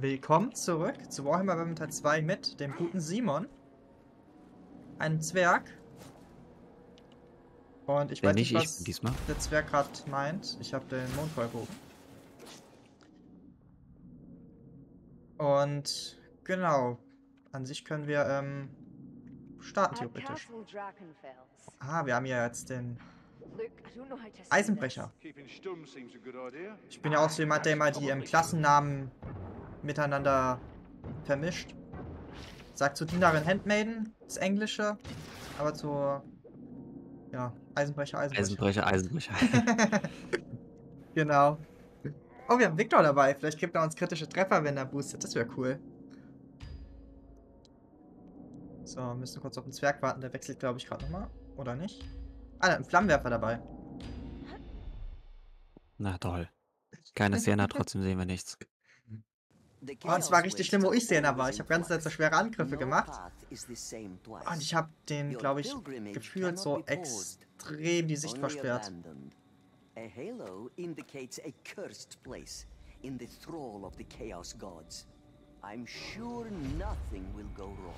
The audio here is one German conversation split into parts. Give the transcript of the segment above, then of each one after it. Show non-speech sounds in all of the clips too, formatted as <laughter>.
Willkommen zurück zu Warhammer Vermintide 2 mit dem guten Simon. Ein Zwerg. Und ich Ja, weiß nicht ich was diesmal. der Zwerg gerade meint. Ich habe den Mondfall gerufen. Und genau. An sich können wir ähm, starten theoretisch. Ah, wir haben ja jetzt den Eisenbrecher. Ich bin ja auch so jemand, der immer die ähm, Klassennamen miteinander vermischt. Sagt zu Dienerin Handmaiden, das Englische, aber zur ja, Eisenbrecher, Eisenbrecher. Eisenbrecher, Eisenbrecher. <laughs> Genau. Oh, wir haben Victor dabei. Vielleicht gibt er uns kritische Treffer, wenn er boostet. Das wäre cool. So, wir müssen kurz auf den Zwerg warten. Der wechselt, glaube ich, gerade nochmal. Oder nicht? Ah, der hat einen Flammenwerfer dabei. Na toll. Keine Sienna, trotzdem sehen wir nichts. Oh, es war richtig schlimm, wo ich Sienna war. Ich habe Zeit so schwere Angriffe gemacht. Und ich habe den, glaube ich, gefühlt so extrem die Sicht versperrt. A halo indicates a cursed place in the thrall of the Chaos Gods. I'm sure nothing will go wrong.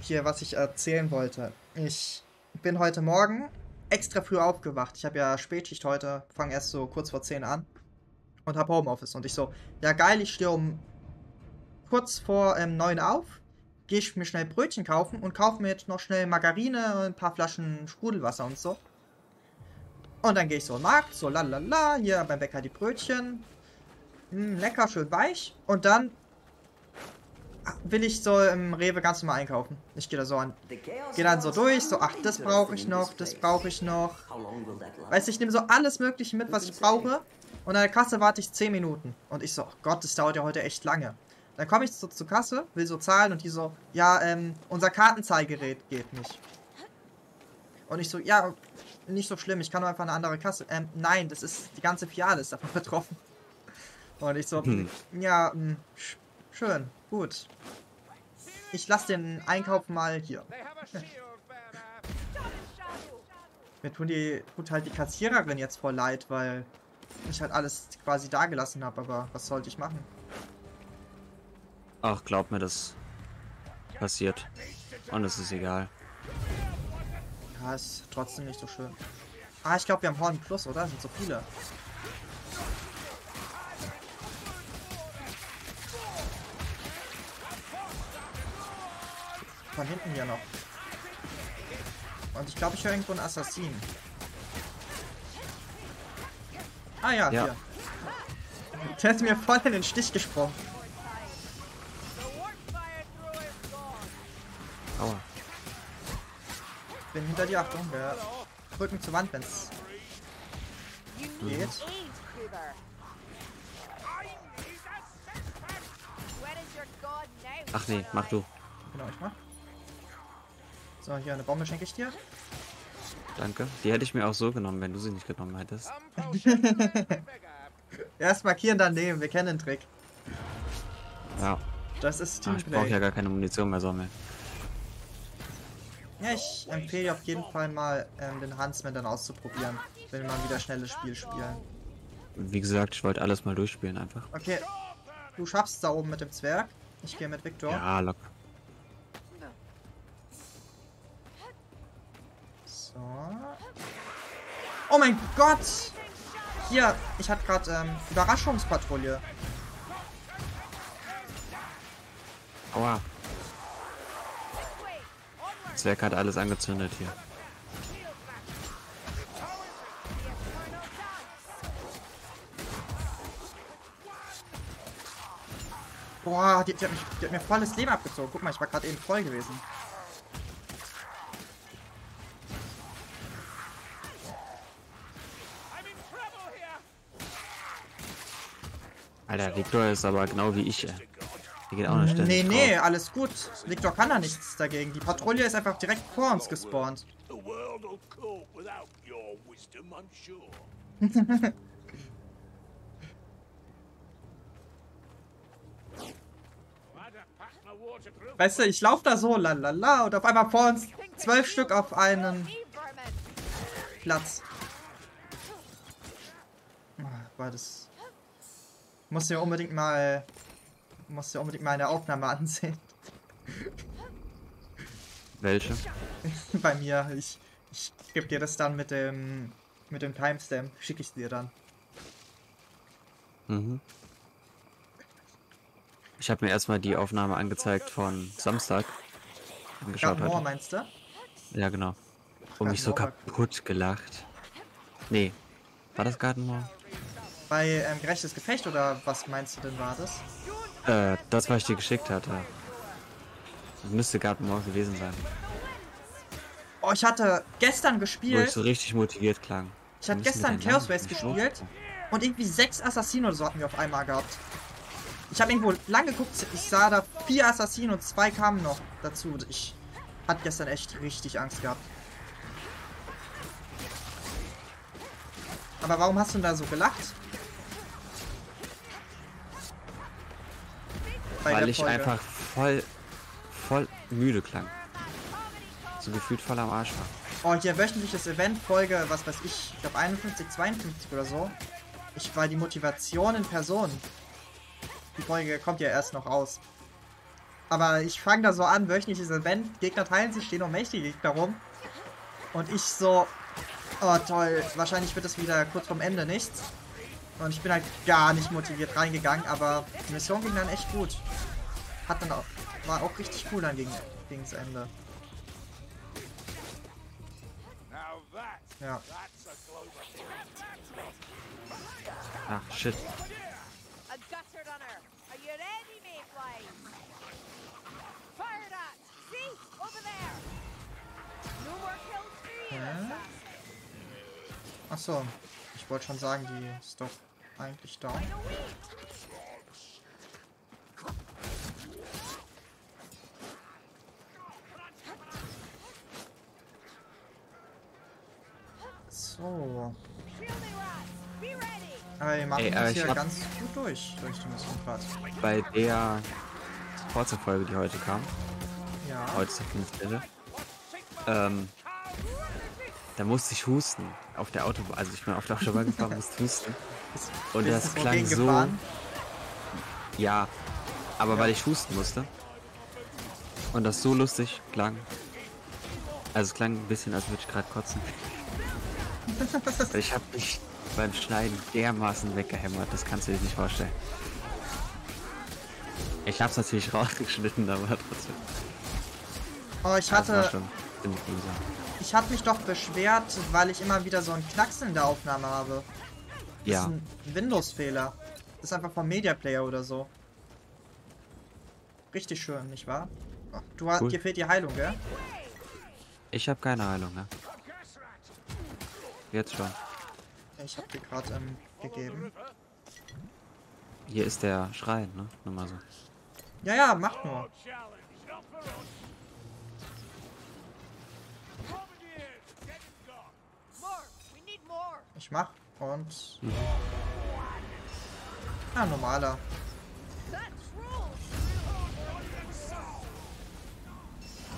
Hier, was ich erzählen wollte. Ich bin heute Morgen extra früh aufgewacht. Ich habe ja Spätschicht heute, fange erst so kurz vor 10 an und habe Homeoffice. Und ich so, ja geil, ich stehe um kurz vor ähm, 9 auf, gehe ich mir schnell Brötchen kaufen und kaufe mir jetzt noch schnell Margarine und ein paar Flaschen Sprudelwasser und so. Und dann gehe ich so im Markt, so lalala, hier beim Bäcker die Brötchen. Hm, lecker, schön weich. Und dann will ich so im Rewe ganz normal einkaufen. Ich gehe da so an. Gehe dann so durch, so, ach, das brauche ich noch, das brauche ich noch. Weißt du, ich nehme so alles Mögliche mit, was ich brauche. Und an der Kasse warte ich 10 Minuten. Und ich so, oh Gott, das dauert ja heute echt lange. Dann komme ich so zur Kasse, will so zahlen und die so, ja, ähm, unser Kartenzahlgerät geht nicht. Und ich so, ja, nicht so schlimm, ich kann nur einfach eine andere Kasse. Ähm, nein, das ist, die ganze Filiale ist davon <laughs> betroffen. Und ich so, Hm. ja, mh, sch schön, gut. Ich lasse den Einkauf mal hier. Bearer. Mir tun die, tut halt die Kassiererin jetzt voll leid, weil ich halt alles quasi da gelassen habe, aber was sollte ich machen? Ach, glaub mir, das passiert. Und es ist egal. Ja, ist trotzdem nicht so schön. Ah, ich glaube, wir haben Horn Plus, oder? Sind so viele. Von hinten hier noch. Und ich glaube, ich höre irgendwo einen Assassin. Ah ja, Ja. hier. Der ist mir voll in den Stich gesprungen. Aua. Bin hinter dir, Achtung. Der Rücken zur Wand, wenn's geht. Ach nee, mach du. Genau, ich mach. So, hier eine Bombe schenke ich dir. Danke. Die hätte ich mir auch so genommen, wenn du sie nicht genommen hättest. <laughs> Erst markieren, dann nehmen. Wir kennen den Trick. Ja. Das ist Ah, ich brauche Teamplay. ja gar keine Munition mehr sammeln. Ja, ich empfehle auf jeden Fall mal ähm, den Huntsman dann auszuprobieren, wenn wir mal wieder schnelles Spiel spielen. Wie gesagt, ich wollte alles mal durchspielen einfach. Okay, du schaffst da oben mit dem Zwerg. Ich gehe mit Victor. Ja, locker. Oh mein Gott! Hier, ich hatte gerade ähm, Überraschungspatrouille. Aua. Zwerg hat alles angezündet hier. Boah, die, die, hat mich, die hat mir volles Leben abgezogen. Guck mal, ich war gerade eben voll gewesen. I'm in trouble here. Alter, Victor ist aber genau wie ich, ey. Geht auch nicht ständig Nee, nee, drauf. alles gut. Victor kann da nichts dagegen. Die Patrouille ist einfach direkt vor uns gespawnt. <laughs> Weißt du, ich laufe da so, lalala, und auf einmal vor uns zwölf Stück auf einen Platz. Ah, War das. Muss ja unbedingt mal musst dir unbedingt mal eine Aufnahme ansehen. Welche? <laughs> Bei mir. Ich, ich gebe dir das dann mit dem mit dem Timestamp. Schicke ich dir dann. Mhm. Ich habe mir erstmal die Aufnahme angezeigt von Samstag. Angeschaut Moor meinst du? Ja, genau. Und mich so kaputt gelacht. Nee. War das Garten Moor? Bei ähm, gerechtes Gefecht oder was meinst du denn war das? Äh, das, was ich dir geschickt hatte. Müsste Garten Moor gewesen sein. Oh, ich hatte gestern Wo ich gespielt. so richtig motiviert klang. Ich hatte gestern Chaos Race gespielt. los. Und irgendwie sechs Assassinen oder so hatten wir auf einmal gehabt. Ich habe irgendwo lang geguckt, ich sah da vier Assassinen und zwei kamen noch dazu. Ich hatte gestern echt richtig Angst gehabt. Aber warum hast du denn da so gelacht? Bei Weil der ich Folge. einfach voll, voll müde klang. So gefühlt voll am Arsch war. Oh, hier wöchentliches Event, Folge, was weiß ich, ich glaube 51, 52 oder so. Ich war die Motivation in Person. Die Folge kommt ja erst noch raus. Aber ich fange da so an, wöchentliches Event, Gegner teilen sich, stehen noch mächtige Gegner rum. Und ich so, oh toll, wahrscheinlich wird es wieder kurz vorm Ende nichts. Und ich bin halt gar nicht motiviert reingegangen, aber die Mission ging dann echt gut. Hat dann auch, war auch richtig cool dann gegen, gegen das Ende. Ja. Ach, shit. Hä? assassin. Achso, ich wollte schon sagen, die ist doch eigentlich down. So, aber wir machen Ey, aber ich hier hab- ganz gut durch, durch die Mission gerade. Bei der Forza-Folge, die heute kam, Ja, heute ist der 15. Ähm, da musste ich husten. Auf der Autobahn, also ich bin auf der Autobahn gefahren, musste husten. Und Bist das klang so. gefahren? Ja, aber weil ich husten musste. Und das so lustig klang. Also es klang ein bisschen, als würde ich gerade kotzen. <laughs> ich habe mich beim Schneiden dermaßen weggehämmert, das kannst du dir nicht vorstellen. Ich habe es natürlich <laughs> rausgeschnitten, aber trotzdem. Oh, ich hatte, ich hatte mich doch beschwert, weil ich immer wieder so einen Knacks in der Aufnahme habe. Das Ja, ist ein Windows-Fehler. Das ist einfach vom Media Player oder so. Richtig schön, nicht wahr? Du hast, Cool. dir fehlt die Heilung, gell? ich habe keine Heilung, ne? Jetzt schon. Ich hab dir gerade ähm, gegeben. Hier ist der Schrein, ne? Nur mal so. Ja, ja, mach nur. Ich mach. Und. Mhm. Ja, normaler.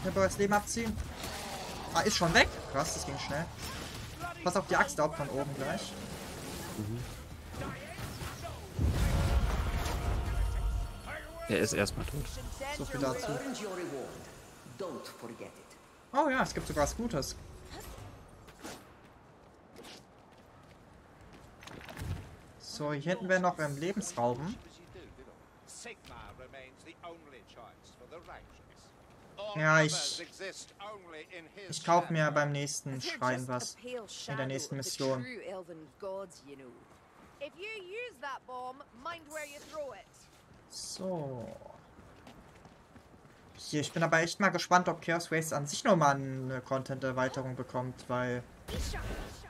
Ich hab das Leben abziehen. Ah, ist schon weg. Krass, das ging schnell. Pass auf die Axt auf von oben gleich. Er ist erstmal tot. So viel dazu. Oh ja, es gibt sogar was Gutes. So, hier hinten wäre noch Lebensrauben. Righteous. All Ja, ich- Ich kaufe mir beim nächsten Schrein was. in der nächsten Mission. So. Hier, ich bin aber echt mal gespannt, ob Chaos Race an sich nochmal eine Content-Erweiterung bekommt, weil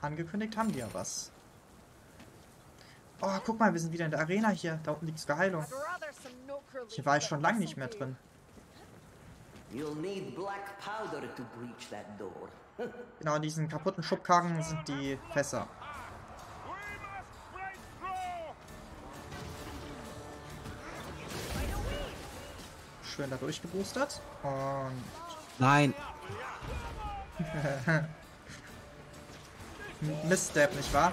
angekündigt haben die ja was. Oh, guck mal, wir sind wieder in der Arena hier. Da unten liegt sogar Heilung. Hier war ich schon lange nicht mehr drin. <laughs> Genau, in diesen kaputten Schubkarren sind die Fässer. Schön da durchgeboostert. Und Nein! <laughs> Miststep, nicht wahr?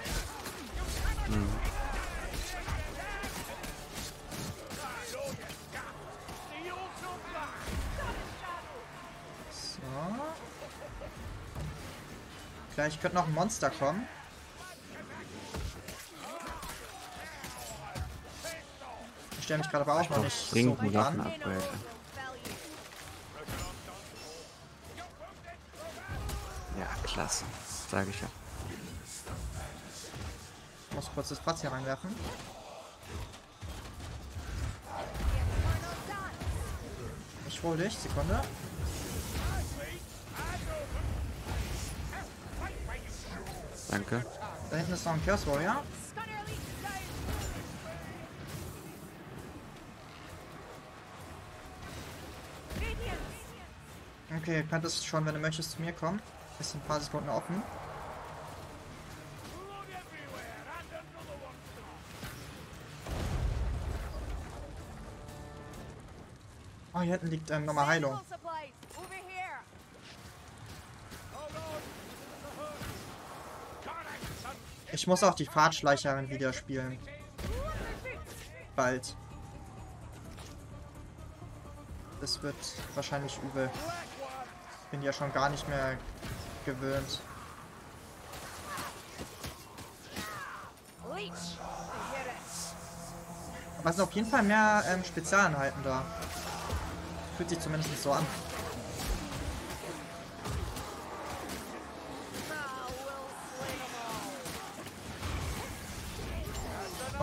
Gleich könnte noch ein Monster kommen. Ich stelle mich gerade aber auch noch nicht so gut an. Alter. Ja, klasse. Sag ich ja. Ich muss kurz das Platz hier reinwerfen. Ich hol dich, Sekunde. Danke. Da hinten ist noch ein Curse Warrior. Okay, könntest schon, wenn du möchtest, zu mir kommen. Ist ein paar Sekunden offen. Oh, hier hinten liegt ähm, nochmal Heilung. Ich muss auch die Fahrtschleicherin wieder spielen. Bald. Das wird wahrscheinlich übel. Bin ja schon gar nicht mehr gewöhnt. Aber es sind auf jeden Fall mehr ähm, Spezialeinheiten da. Fühlt sich zumindest so an.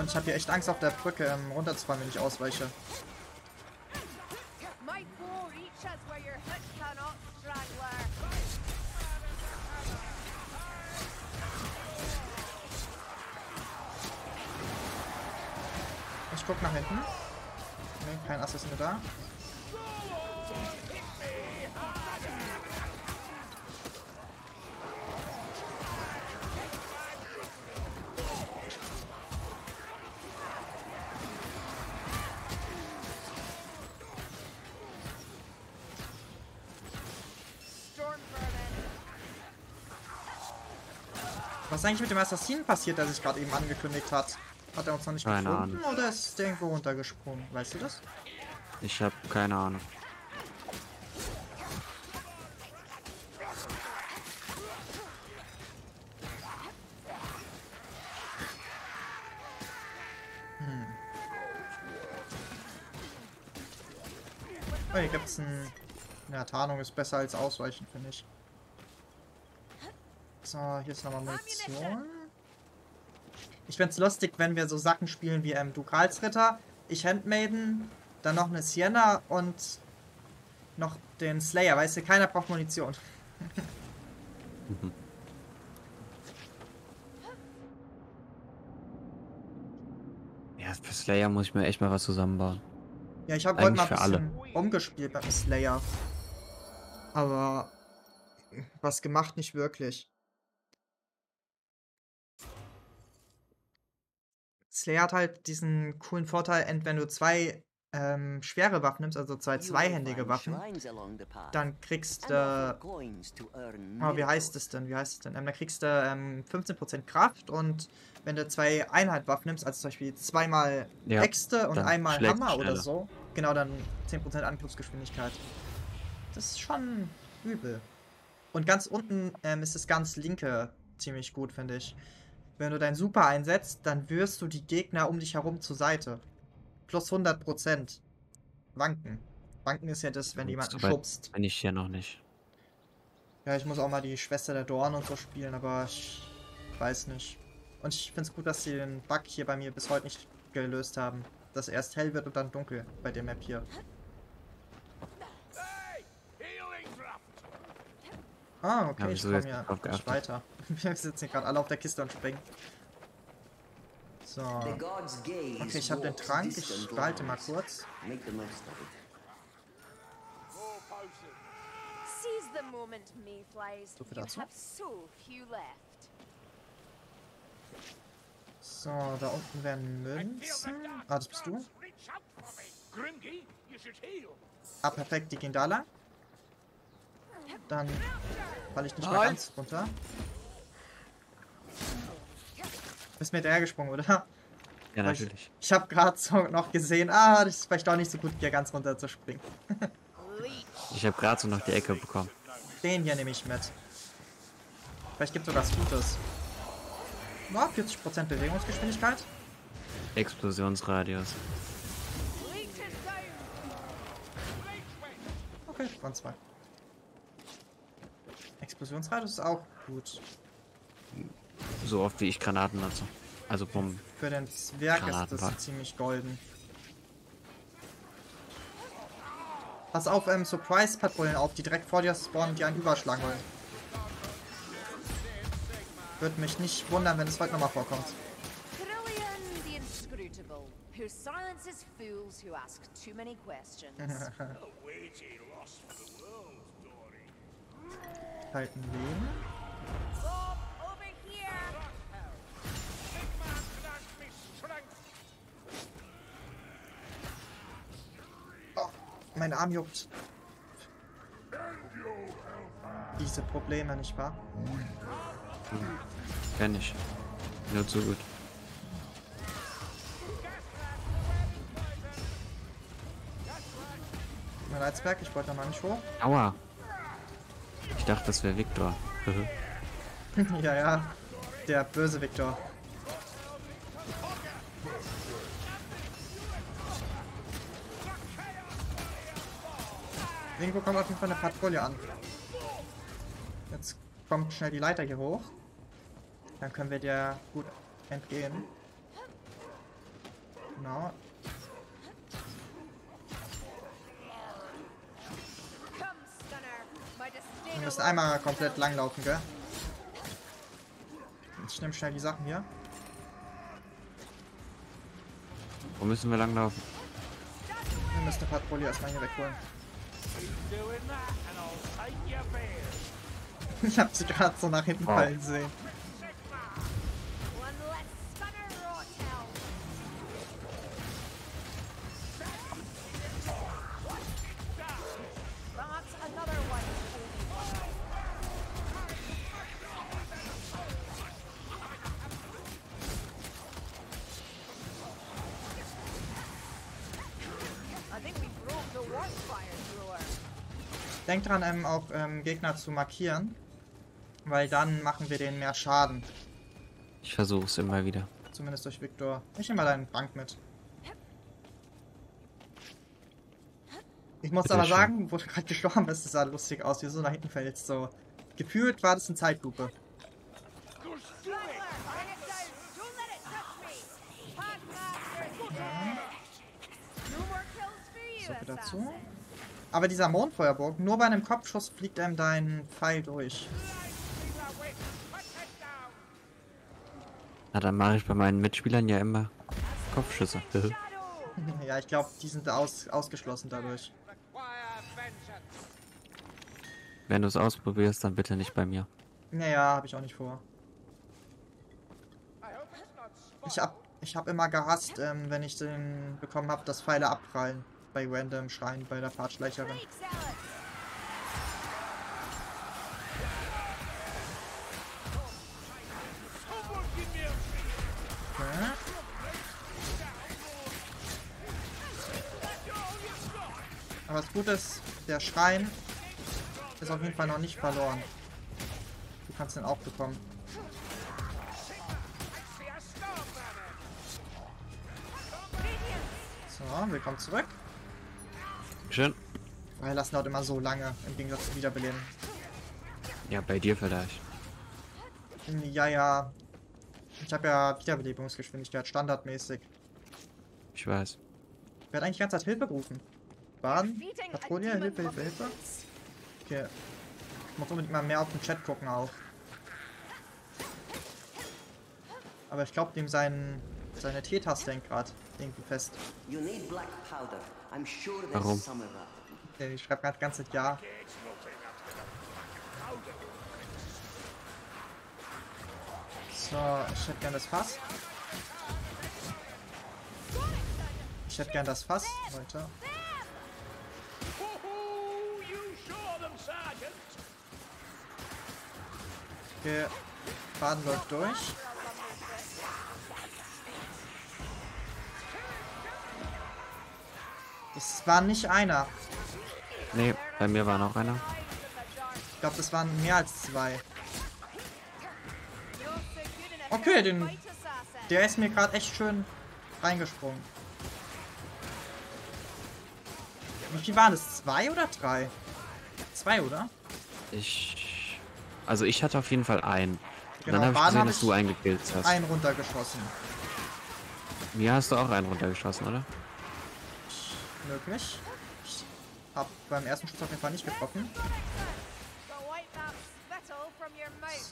Und ich habe hier echt Angst auf der Brücke ähm, runterzufallen, wenn ich ausweiche. Ist eigentlich mit dem Assassinen passiert, der sich gerade eben angekündigt hat? Hat er uns noch nicht Keine gefunden Ahnung. oder ist der irgendwo runtergesprungen? Weißt du das? Ich habe keine Ahnung. Oh, hier gibt's ein... Ja, Tarnung ist besser als Ausweichen, finde ich. So, hier ist nochmal Munition. Ich find's lustig, wenn wir so Sachen spielen wie ähm, Dukalsritter, ich Handmaiden, dann noch eine Sienna und noch den Slayer. Weißt du, keiner braucht Munition. <laughs> Ja, für Slayer muss ich mir echt mal was zusammenbauen. Ja, ich habe heute mal ein alle. bisschen rumgespielt beim Slayer. Aber was gemacht nicht wirklich. Slayer hat halt diesen coolen Vorteil, wenn du zwei ähm, schwere Waffen nimmst, also zwei zweihändige Waffen, dann kriegst du. earn Oh, wie heißt es denn? Wie heißt es denn? Ähm, da kriegst du ähm, 15% Kraft und wenn du zwei Einheitwaffen nimmst, also zum Beispiel zweimal Ja, Äxte und dann einmal Hammer oder schneller. so, genau dann 10% Angriffsgeschwindigkeit. Das ist schon übel. Und ganz unten ähm, ist das ganz linke ziemlich gut, finde ich. Wenn du dein Super einsetzt, dann wirst du die Gegner um dich herum zur Seite. Plus 100%. Wanken. Wanken ist ja das, wenn soweit schubst. Bin ich hier noch nicht. Ja, ich muss auch mal die Schwester der Dorn und so spielen, aber ich weiß nicht. Und ich finde es gut, dass sie den Bug hier bei mir bis heute nicht gelöst haben. Dass erst hell wird und dann dunkel bei der Map hier. Ah, okay, Ja, ich komme jetzt ja nicht weiter. <laughs> Wir sitzen hier gerade alle auf der Kiste und springen. So. Okay, ich habe den Trank. Ich behalte mal kurz. So viel dazu. have so few left. So, da unten werden Münzen. Ah, das bist du? Ah, perfekt, die gehen da lang. Dann falle ich nicht mal Nein. ganz runter. Bist mir hinterhergesprungen, oder? Ja, Weil ich- natürlich. Ich habe gerade so noch gesehen, ah, das ist vielleicht auch nicht so gut, hier ganz runter zu springen. Ich habe gerade so noch die Ecke bekommen. Den hier nehme ich mit. Vielleicht gibt es sogar Scooters. Na, 40% Bewegungsgeschwindigkeit. Explosionsradius. Okay, waren zwei. Explosionsradius ist auch gut. So oft wie ich Granaten nutze. Also Bomben. Für den Zwerg ist das ziemlich golden. Pass auf, ähm, Surprise-Patrouillen auf, die direkt vor dir spawnen die einen überschlagen wollen. Würde mich nicht wundern, wenn es heute nochmal vorkommt. Who silences fools who ask too many questions. <laughs> Halten Leben. Mein Arm juckt. Diese Probleme, nicht wahr? Kenn ich. Nur zu gut. Mein Reizberg, ich wollte noch nicht hoch. Aua. Ich dachte, das wäre Victor. <laughs> <laughs> ja, ja. Der böse Viktor. Irgendwo kommt auf jeden Fall eine Patrouille an. Jetzt kommt schnell die Leiter hier hoch. Dann können wir der gut entgehen. Genau. Wir müssen einmal komplett langlaufen, gell? Ich nehme schnell die Sachen hier. Wo müssen wir langlaufen? Wir müssen die Patrouille erstmal hier wegholen. Ich hab sie gerade so nach hinten Wow. fallen sehen. Denkt dran, ähm, auch ähm, Gegner zu markieren. Weil dann machen wir denen mehr Schaden. Ich versuch's immer wieder. Zumindest durch Victor. Ich nehme mal deinen Bank mit. Ich muss Bitte aber schön. sagen, wo du gerade gestorben bist, das sah lustig aus, wie du so nach hinten fällst. So. Gefühlt war das eine Zeitlupe. So, wieder zu. assassin. Aber dieser Mondfeuerbogen, nur bei einem Kopfschuss fliegt einem dein Pfeil durch. Na, dann mache ich bei meinen Mitspielern ja immer Kopfschüsse. <laughs> Ja, ich glaube, die sind aus ausgeschlossen dadurch. Wenn du es ausprobierst, dann bitte nicht bei mir. Naja, habe ich auch nicht vor. Ich hab, ich hab immer gehasst, ähm, wenn ich den bekommen habe, dass Pfeile abprallen. Bei random Schreien bei der Fahrtschleicherin. Aber das Gute ist, der Schrein ist auf jeden Fall noch nicht verloren. Du kannst den auch bekommen. So, willkommen zurück. Schön. Weil das dauert immer so lange, im Gegensatz zu Wiederbeleben. Ja, bei dir vielleicht. Ja, ja. Ich habe ja Wiederbelebungsgeschwindigkeit, standardmäßig. Ich weiß. Wer hat eigentlich die ganze Zeit Hilfe gerufen? Baden? Patrouille? Hilfe, Hilfe, Hilfe? Okay. Ich muss unbedingt mal mehr auf den Chat gucken auch. Aber ich glaube, dem sein, seine T-Taste hängt gerade irgendwie fest. You need black powder. I'm sure there's Warum? Der Ich schreibe gerade die ganze Zeit ja. So, ich hätte gern das Fass. Ich hätte gern das Fass, Leute. Okay, Baden läuft durch. Es war nicht einer. Nee, bei mir war noch einer. Ich glaube, das waren mehr als zwei. Okay, den, der ist mir gerade echt schön reingesprungen. Wie viel waren das? Zwei oder drei? Zwei, oder? Ich. Also ich hatte auf jeden Fall einen. Genau, dann habe ich gesehen, hab dass ich du eingekillt hast. Einen runtergeschossen. Mir hast du auch einen runtergeschossen, oder? Möglich. Ich hab beim ersten Schuss auf jeden Fall nicht getroffen.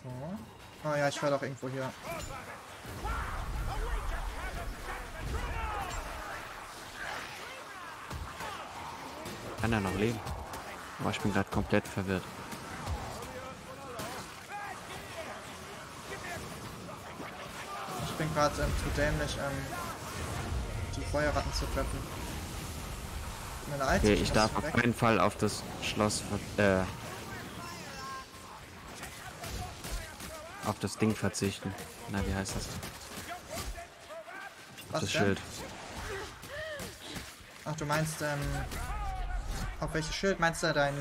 So. Oh ja, ich höre doch irgendwo hier. Kann er noch leben? Aber ich bin gerade komplett verwirrt. Ich bin gerade ähm, zu dämlich, ähm, die Feuerratten zu treffen. Okay, ich ich darf auf keinen Fall auf das Schloss, äh, auf das Ding verzichten. Na, wie heißt das? Auf Was das denn? Schild. Ach, du meinst, ähm, auf welches Schild? Meinst du dein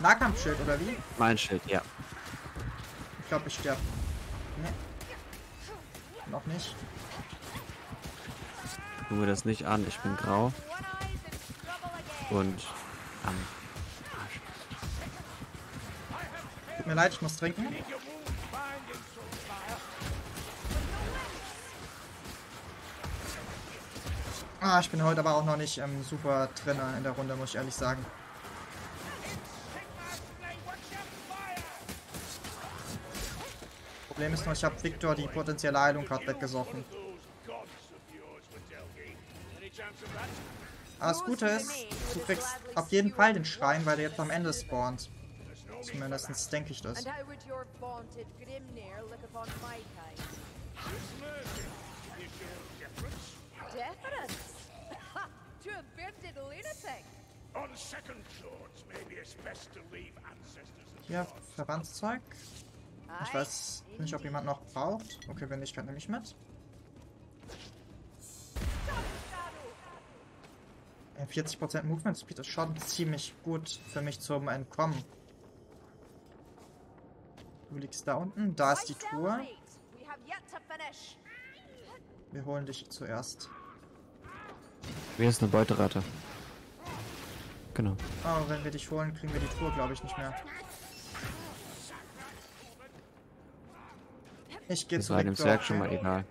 Nahkampfschild oder wie? Mein Schild, ja. Ich glaube, ich sterbe. Nee. Noch nicht. Tu mir das nicht an, ich bin grau One eye's in trouble again. Und am Arsch. Tut mir leid, ich muss trinken. Ah, ich bin heute aber auch noch nicht ähm, super drin in der Runde, muss ich ehrlich sagen. Problem ist nur, ich habe Victor die potenzielle Heilung gerade weggesoffen. Aber das Gute ist, du kriegst auf jeden Fall den Schrein, weil der jetzt am Ende spawnt. Zumindest denke ich das. Hier, Verbandszeug. Ich weiß nicht, ob jemand noch braucht. Okay, wenn nicht, kann nehme ich mit. 40% Movement Speed ist schon ziemlich gut für mich zum Entkommen. Du liegst da unten. Da ist die Truhe. Wir holen dich zuerst. Hier ist eine Beuteratte. Genau. Oh, wenn wir dich holen, kriegen wir die Truhe, glaube ich, nicht mehr. Ich gehe Das zu war dem. Zwerg schon mal egal.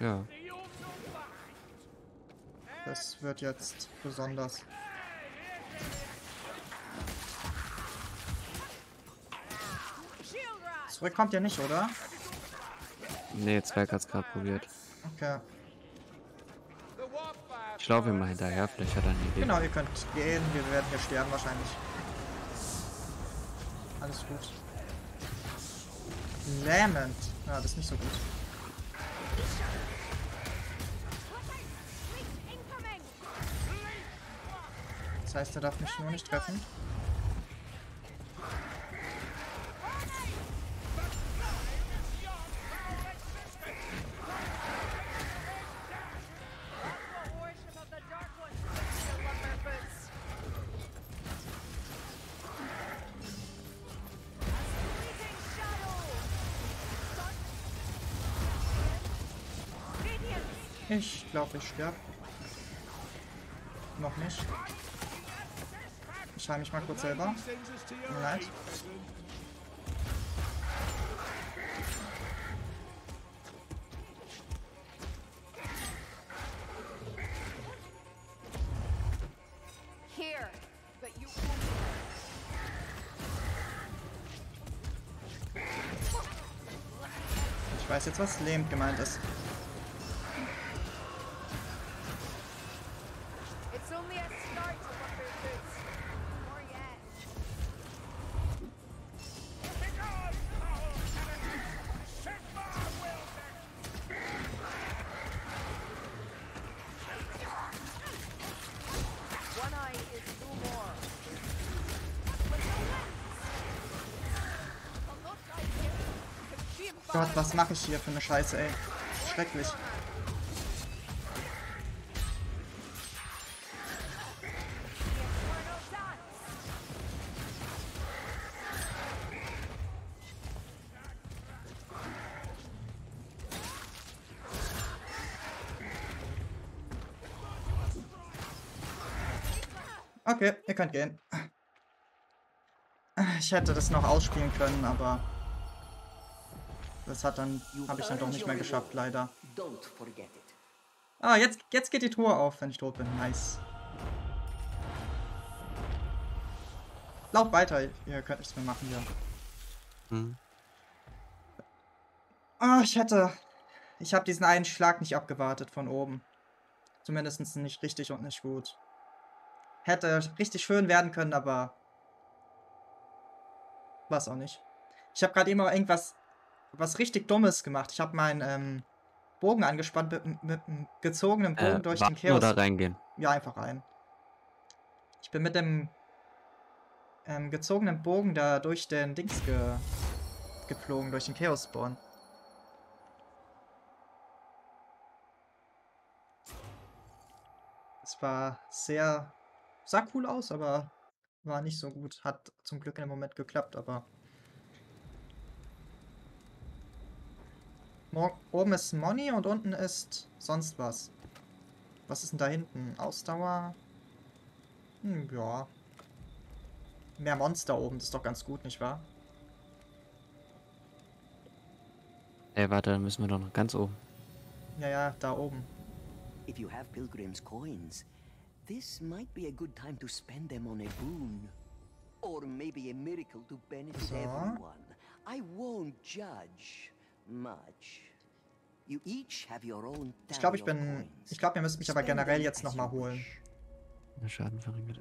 Ja. Das wird jetzt besonders. Zurück kommt ihr nicht, oder? Nee, Zwerg hat's gerade probiert. Okay. Ich laufe ihm mal hinterher, vielleicht hat er eine Idee. Genau, ihr könnt gehen. Wir werden hier sterben wahrscheinlich. Alles gut. Lähmend. Ja, das ist nicht so gut. Das heißt, er darf mich nur nicht treffen. Ich glaube, ich sterbe. Noch nicht. Ich heile mich mal kurz selber. You Ich weiß jetzt, was lähmend gemeint ist. was mache ich hier für eine Scheiße, ey? Schrecklich. Okay, ihr könnt gehen. Ich hätte das noch ausspielen können, aber das hat dann habe ich dann doch nicht mehr geschafft, leider. Ah, jetzt jetzt geht die Truhe auf, wenn ich tot bin. Nice. Lauf weiter, ihr könnt nichts mehr machen hier. Hm. Ah, ich hätte ich habe diesen einen Schlag nicht abgewartet von oben. Zumindest nicht richtig und nicht gut. Hätte richtig schön werden können, aber war's auch nicht. Ich habe gerade eben aber irgendwas was richtig Dummes gemacht. Ich habe meinen ähm, Bogen angespannt mit, mit einem gezogenen Bogen Äh, durch den Chaos. oder reingehen? Ja, einfach rein. Ich bin mit dem ähm, gezogenen Bogen da durch den Dings ge geflogen, durch den Chaos Spawn. Es war sehr. sah cool aus, aber war nicht so gut. Hat zum Glück im Moment geklappt, aber. Oben ist Money und unten ist sonst was. Was ist denn da hinten? Ausdauer? Hm, ja. Mehr Monster oben, das ist doch ganz gut, nicht wahr? Ey, warte, dann müssen wir doch noch ganz oben. Ja, ja, da oben. If you have Pilgrim's coins, this might be a good time to spend them on a boon. Or maybe a miracle to benefit So. everyone. I won't judge much. You each have your own Ich glaube, ich bin. Ich glaube, ihr müsst mich aber generell jetzt nochmal holen. Der Schaden verringert.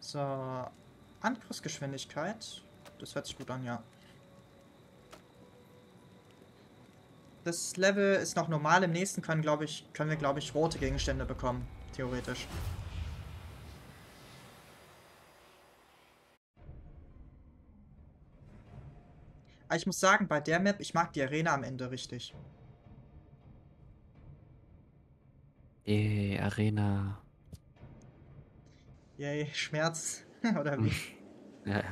So. Angriffsgeschwindigkeit. Das hört sich gut an, ja. Das Level ist noch normal. Im nächsten können, glaube ich, können wir, glaube ich, rote Gegenstände bekommen. Theoretisch. Aber ich muss sagen, bei der Map, ich mag die Arena am Ende richtig. Ey, Arena. Yay, Schmerz. <laughs> Oder wie? <laughs> Ja,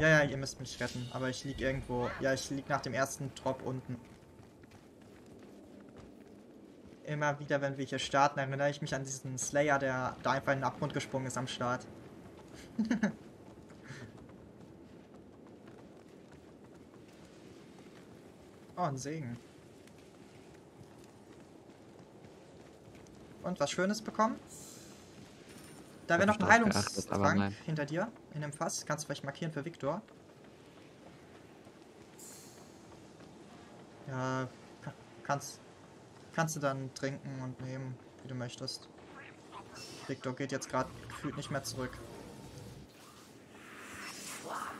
ja. Ja, ihr müsst mich retten. Aber ich lieg irgendwo. Ja, ich lieg nach dem ersten Drop unten. Immer wieder, wenn wir hier starten, erinnere ich mich an diesen Slayer, der da einfach in den Abgrund gesprungen ist am Start. <laughs> oh, ein Segen. Und was Schönes bekommen? Da wäre noch ein Heilungstrank hinter dir in dem Fass. Kannst du vielleicht markieren für Viktor. Ja, ka- kannst, kannst du dann trinken und nehmen, wie du möchtest. Viktor geht jetzt gerade gefühlt nicht mehr zurück.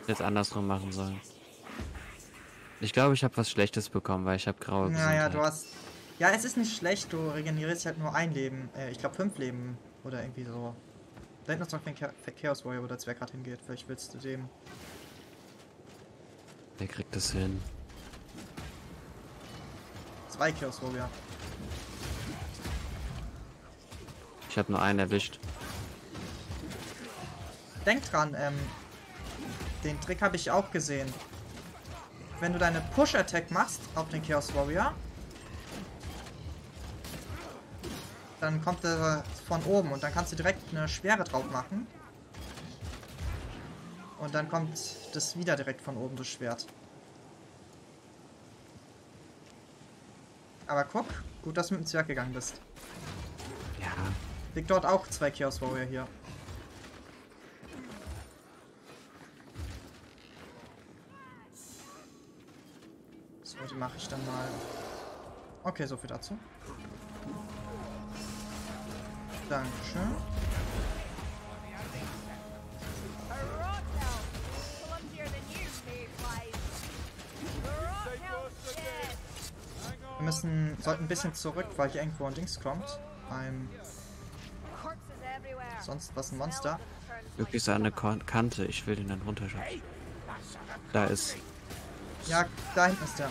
Jetzt andersrum machen sollen. Ich glaube, ich habe was Schlechtes bekommen, weil ich habe graue Naja, Gesundheit. du hast. Ja, es ist nicht schlecht, du regenerierst halt nur ein Leben. Äh, ich glaube fünf Leben oder irgendwie so. Da hinten ist noch ein Cha- Chaos Warrior, wo der Zwerg gerade hingeht. Vielleicht willst du dem. Der kriegt es hin. Zwei Chaos Warrior. Ich habe nur einen erwischt. Denk dran, ähm, den Trick habe ich auch gesehen. Wenn du deine Push-Attack machst auf den Chaos Warrior, dann kommt er von oben und dann kannst du direkt eine Schwere drauf machen. Und dann kommt das wieder direkt von oben, das Schwert. Aber guck, gut, dass du mit dem Zwerg gegangen bist. Ja. Liegt dort auch zwei Chaos Warrior hier. So, die mache ich dann mal. Okay, so viel dazu. Dead. Wir müssen, sollten ein bisschen zurück, weil hier irgendwo ein Dings kommt. Ein, sonst was ein Monster. Wirklich so an der Kon- Kante. Ich will den dann runterschaffen. Da ist. Ja, da hinten ist der.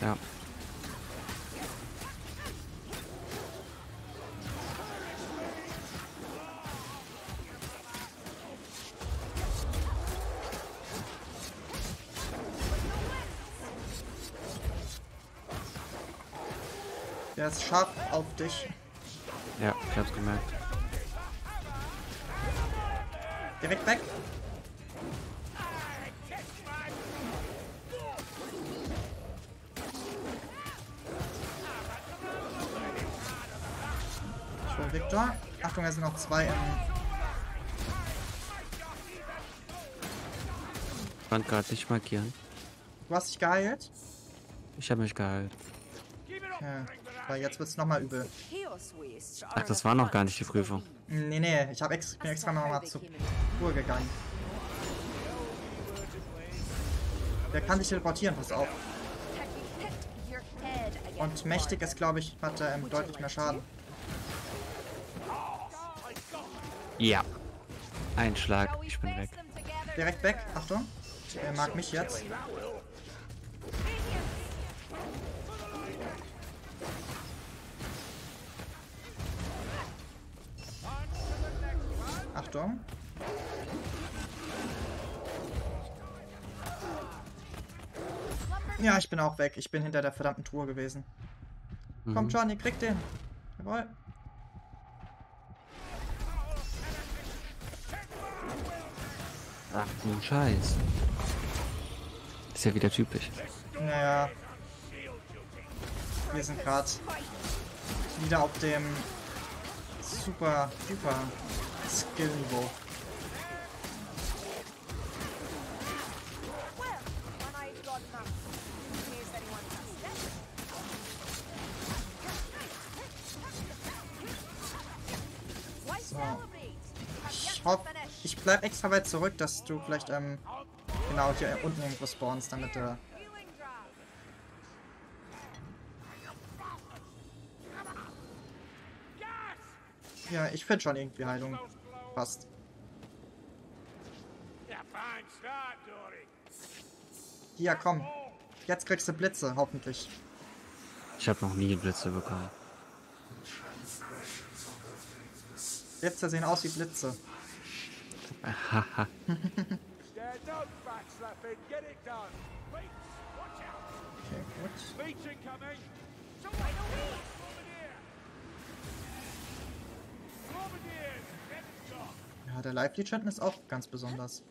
Ja. Der ist scharf auf dich. Ja, ich hab's gemerkt. Direkt weg. Ich hol Victor. Achtung, es sind noch zwei im. Ich konnte gerade nicht markieren. Du hast dich geheilt? Ich habe mich gehalten. Ja. Weil jetzt wird's nochmal übel. Ach, das war noch gar nicht die Prüfung. Nee, nee, ich hab ex bin extra nochmal zur Tour gegangen. Der kann sich teleportieren, pass auf. Und mächtig ist, glaube ich, hat er ähm, deutlich mehr Schaden. Ja. Ein Schlag, ich bin weg. Direkt weg, Achtung. Er mag mich jetzt. Achtung. Ja, ich bin auch weg. Ich bin hinter der verdammten Truhe gewesen. Komm Mhm. schon, ihr kriegt den. Jawohl. Ach du Scheiß. Ist ja wieder typisch. Naja. Wir sind gerade wieder auf dem super, super Skill-Niveau. Ich hoffe, bleib extra weit zurück, dass du vielleicht, ähm, genau hier unten irgendwo spawnst, damit du... Healing Ja, ich finde schon irgendwie Heilung. Passt. Hier, komm. Jetzt kriegst du Blitze, hoffentlich. Ich habe noch nie Blitze bekommen. Blitze sehen aus wie Blitze. Haha. Stand Ja, der Live-Lead-Chat ist auch ganz besonders.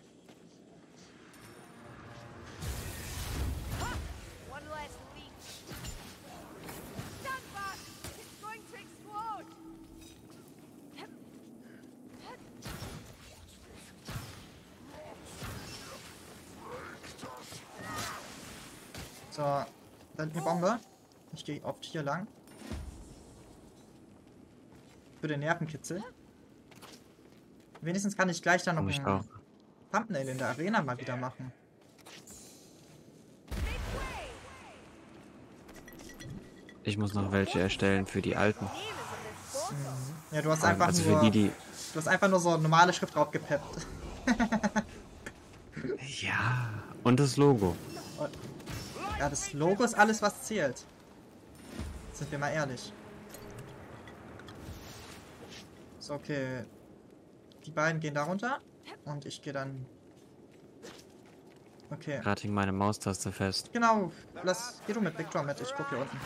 So, dann die Bombe. Ich gehe oft hier lang. Für den Nervenkitzel. Wenigstens kann ich gleich dann noch ein. Thumbnail in der Arena mal wieder machen. Ich muss noch welche erstellen für die alten. Ja, du hast einfach Also nur, für die, die. du hast einfach nur so normale Schrift drauf gepeppt. Ja. Und das Logo. Ja, das Logo ist alles, was zählt. Sind wir mal ehrlich. So, okay. Die beiden gehen da runter. Und ich gehe dann... Okay. Gerade hing meine Maustaste fest. Genau. Lass, geh du mit Victor mit. Ich guck hier unten.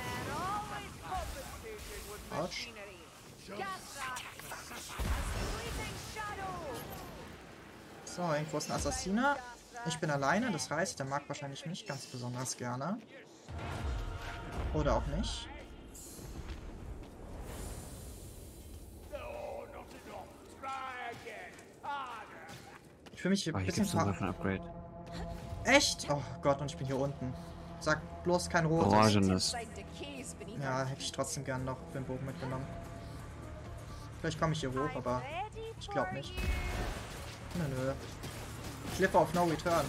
Autsch. So, irgendwo ist ein Assassiner. Ich bin alleine, das heißt, der mag wahrscheinlich mich ganz besonders gerne. Oder auch nicht. Ich fühle mich Oh, ein hier bisschen ver... Echt? Oh Gott, und ich bin hier unten. Sag bloß kein rotes. Orangenes. Ja, hätte ich trotzdem gern noch für den Bogen mitgenommen. Vielleicht komme ich hier hoch, aber ich glaube nicht. Nö, nö. Clip auf No Return.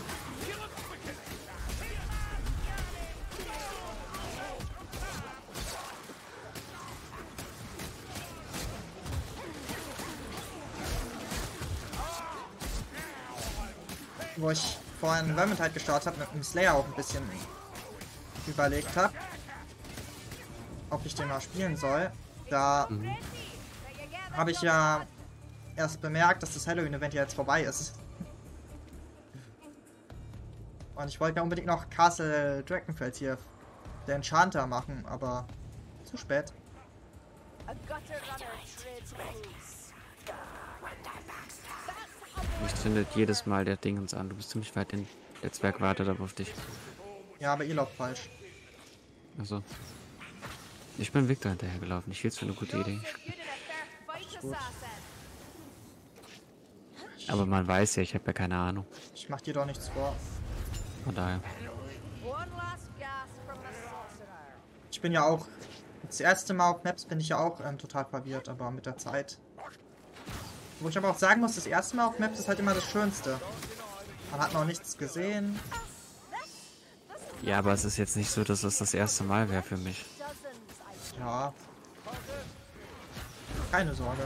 Wo ich vorhin Vermintide gestartet habe, mit dem Slayer auch ein bisschen überlegt habe, ob ich den mal spielen soll. Da habe ich ja erst bemerkt, dass das Halloween-Event ja jetzt vorbei ist. Und ich wollte ja unbedingt noch Castle Dragonfeld hier, der Enchanter machen, aber zu spät. runner treads close. Mich findet jedes Mal der Dingens an. Du bist ziemlich weit hin. Der Zwerg wartet aber auf dich. Ja, aber ihr lauft falsch. Also. Ich bin Victor hinterhergelaufen. Ich hielt's für eine gute Idee. assassin. Aber man weiß ja, ich habe ja keine Ahnung. Ich mach dir doch nichts vor. Von daher. Ich bin ja auch. Das erste Mal auf Maps bin ich ja auch ähm, total verwirrt, aber mit der Zeit. Wo ich aber auch sagen muss, das erste Mal auf Maps ist halt immer das Schönste. Man hat noch nichts gesehen. Ja, aber es ist jetzt nicht so, dass es das erste Mal wäre für mich. Ja. Keine Sorge.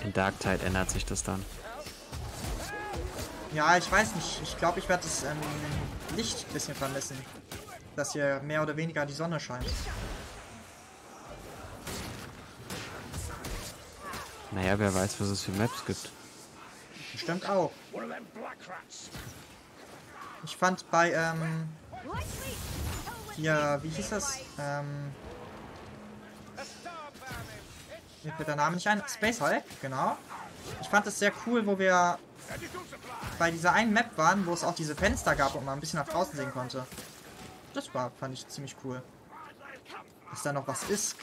In Dark Tide ändert sich das dann. Ja, ich weiß nicht. Ich glaube, ich werde das ähm, Licht ein bisschen vermissen. Dass hier mehr oder weniger die Sonne scheint. Naja, wer weiß, was es für Maps gibt. Bestimmt auch. Ich fand bei, ähm, hier, wie hieß das? Ähm, mir fällt der Name nicht ein. Space Hulk, genau. Ich fand es sehr cool, wo wir bei dieser einen Map waren, wo es auch diese Fenster gab und man ein bisschen nach draußen sehen konnte. Das war, fand ich ziemlich cool. Dass da noch was ist.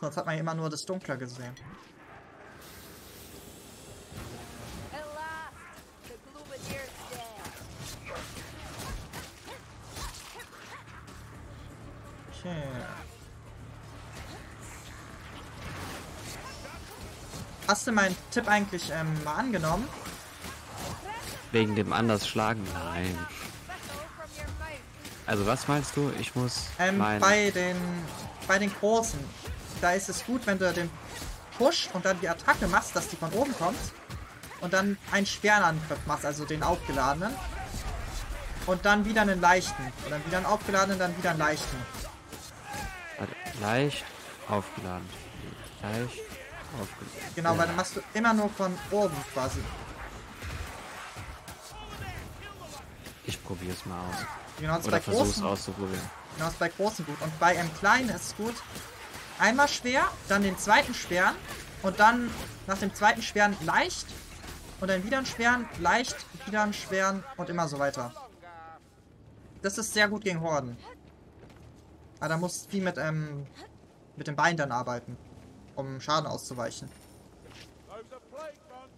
Sonst hat man ja immer nur das Dunkle gesehen. Okay. Hast du meinen Tipp eigentlich ähm, mal angenommen? Wegen dem anders schlagen? Nein. Also was meinst du? Ich muss Ähm, bei den bei den großen, da ist es gut, wenn du den Push und dann die Attacke machst, dass die von oben kommt und dann einen schweren Angriff machst, also den aufgeladenen und dann wieder einen leichten und dann wieder einen aufgeladenen, dann wieder einen leichten. Leicht aufgeladen. Leicht aufgeladen. Genau, weil dann machst du immer nur von oben quasi. Ich probier's mal aus. Genau, das ist Oder bei versuch's großen, auszuprobieren. genau, ist bei großen gut und bei einem kleinen ist es gut. Einmal schwer, dann den zweiten schweren und dann nach dem zweiten schweren leicht und dann wieder einen schweren, leicht, wieder einen schweren und immer so weiter. Das ist sehr gut gegen Horden. Aber da musst du viel mit, ähm, mit dem Bein dann arbeiten, um Schaden auszuweichen.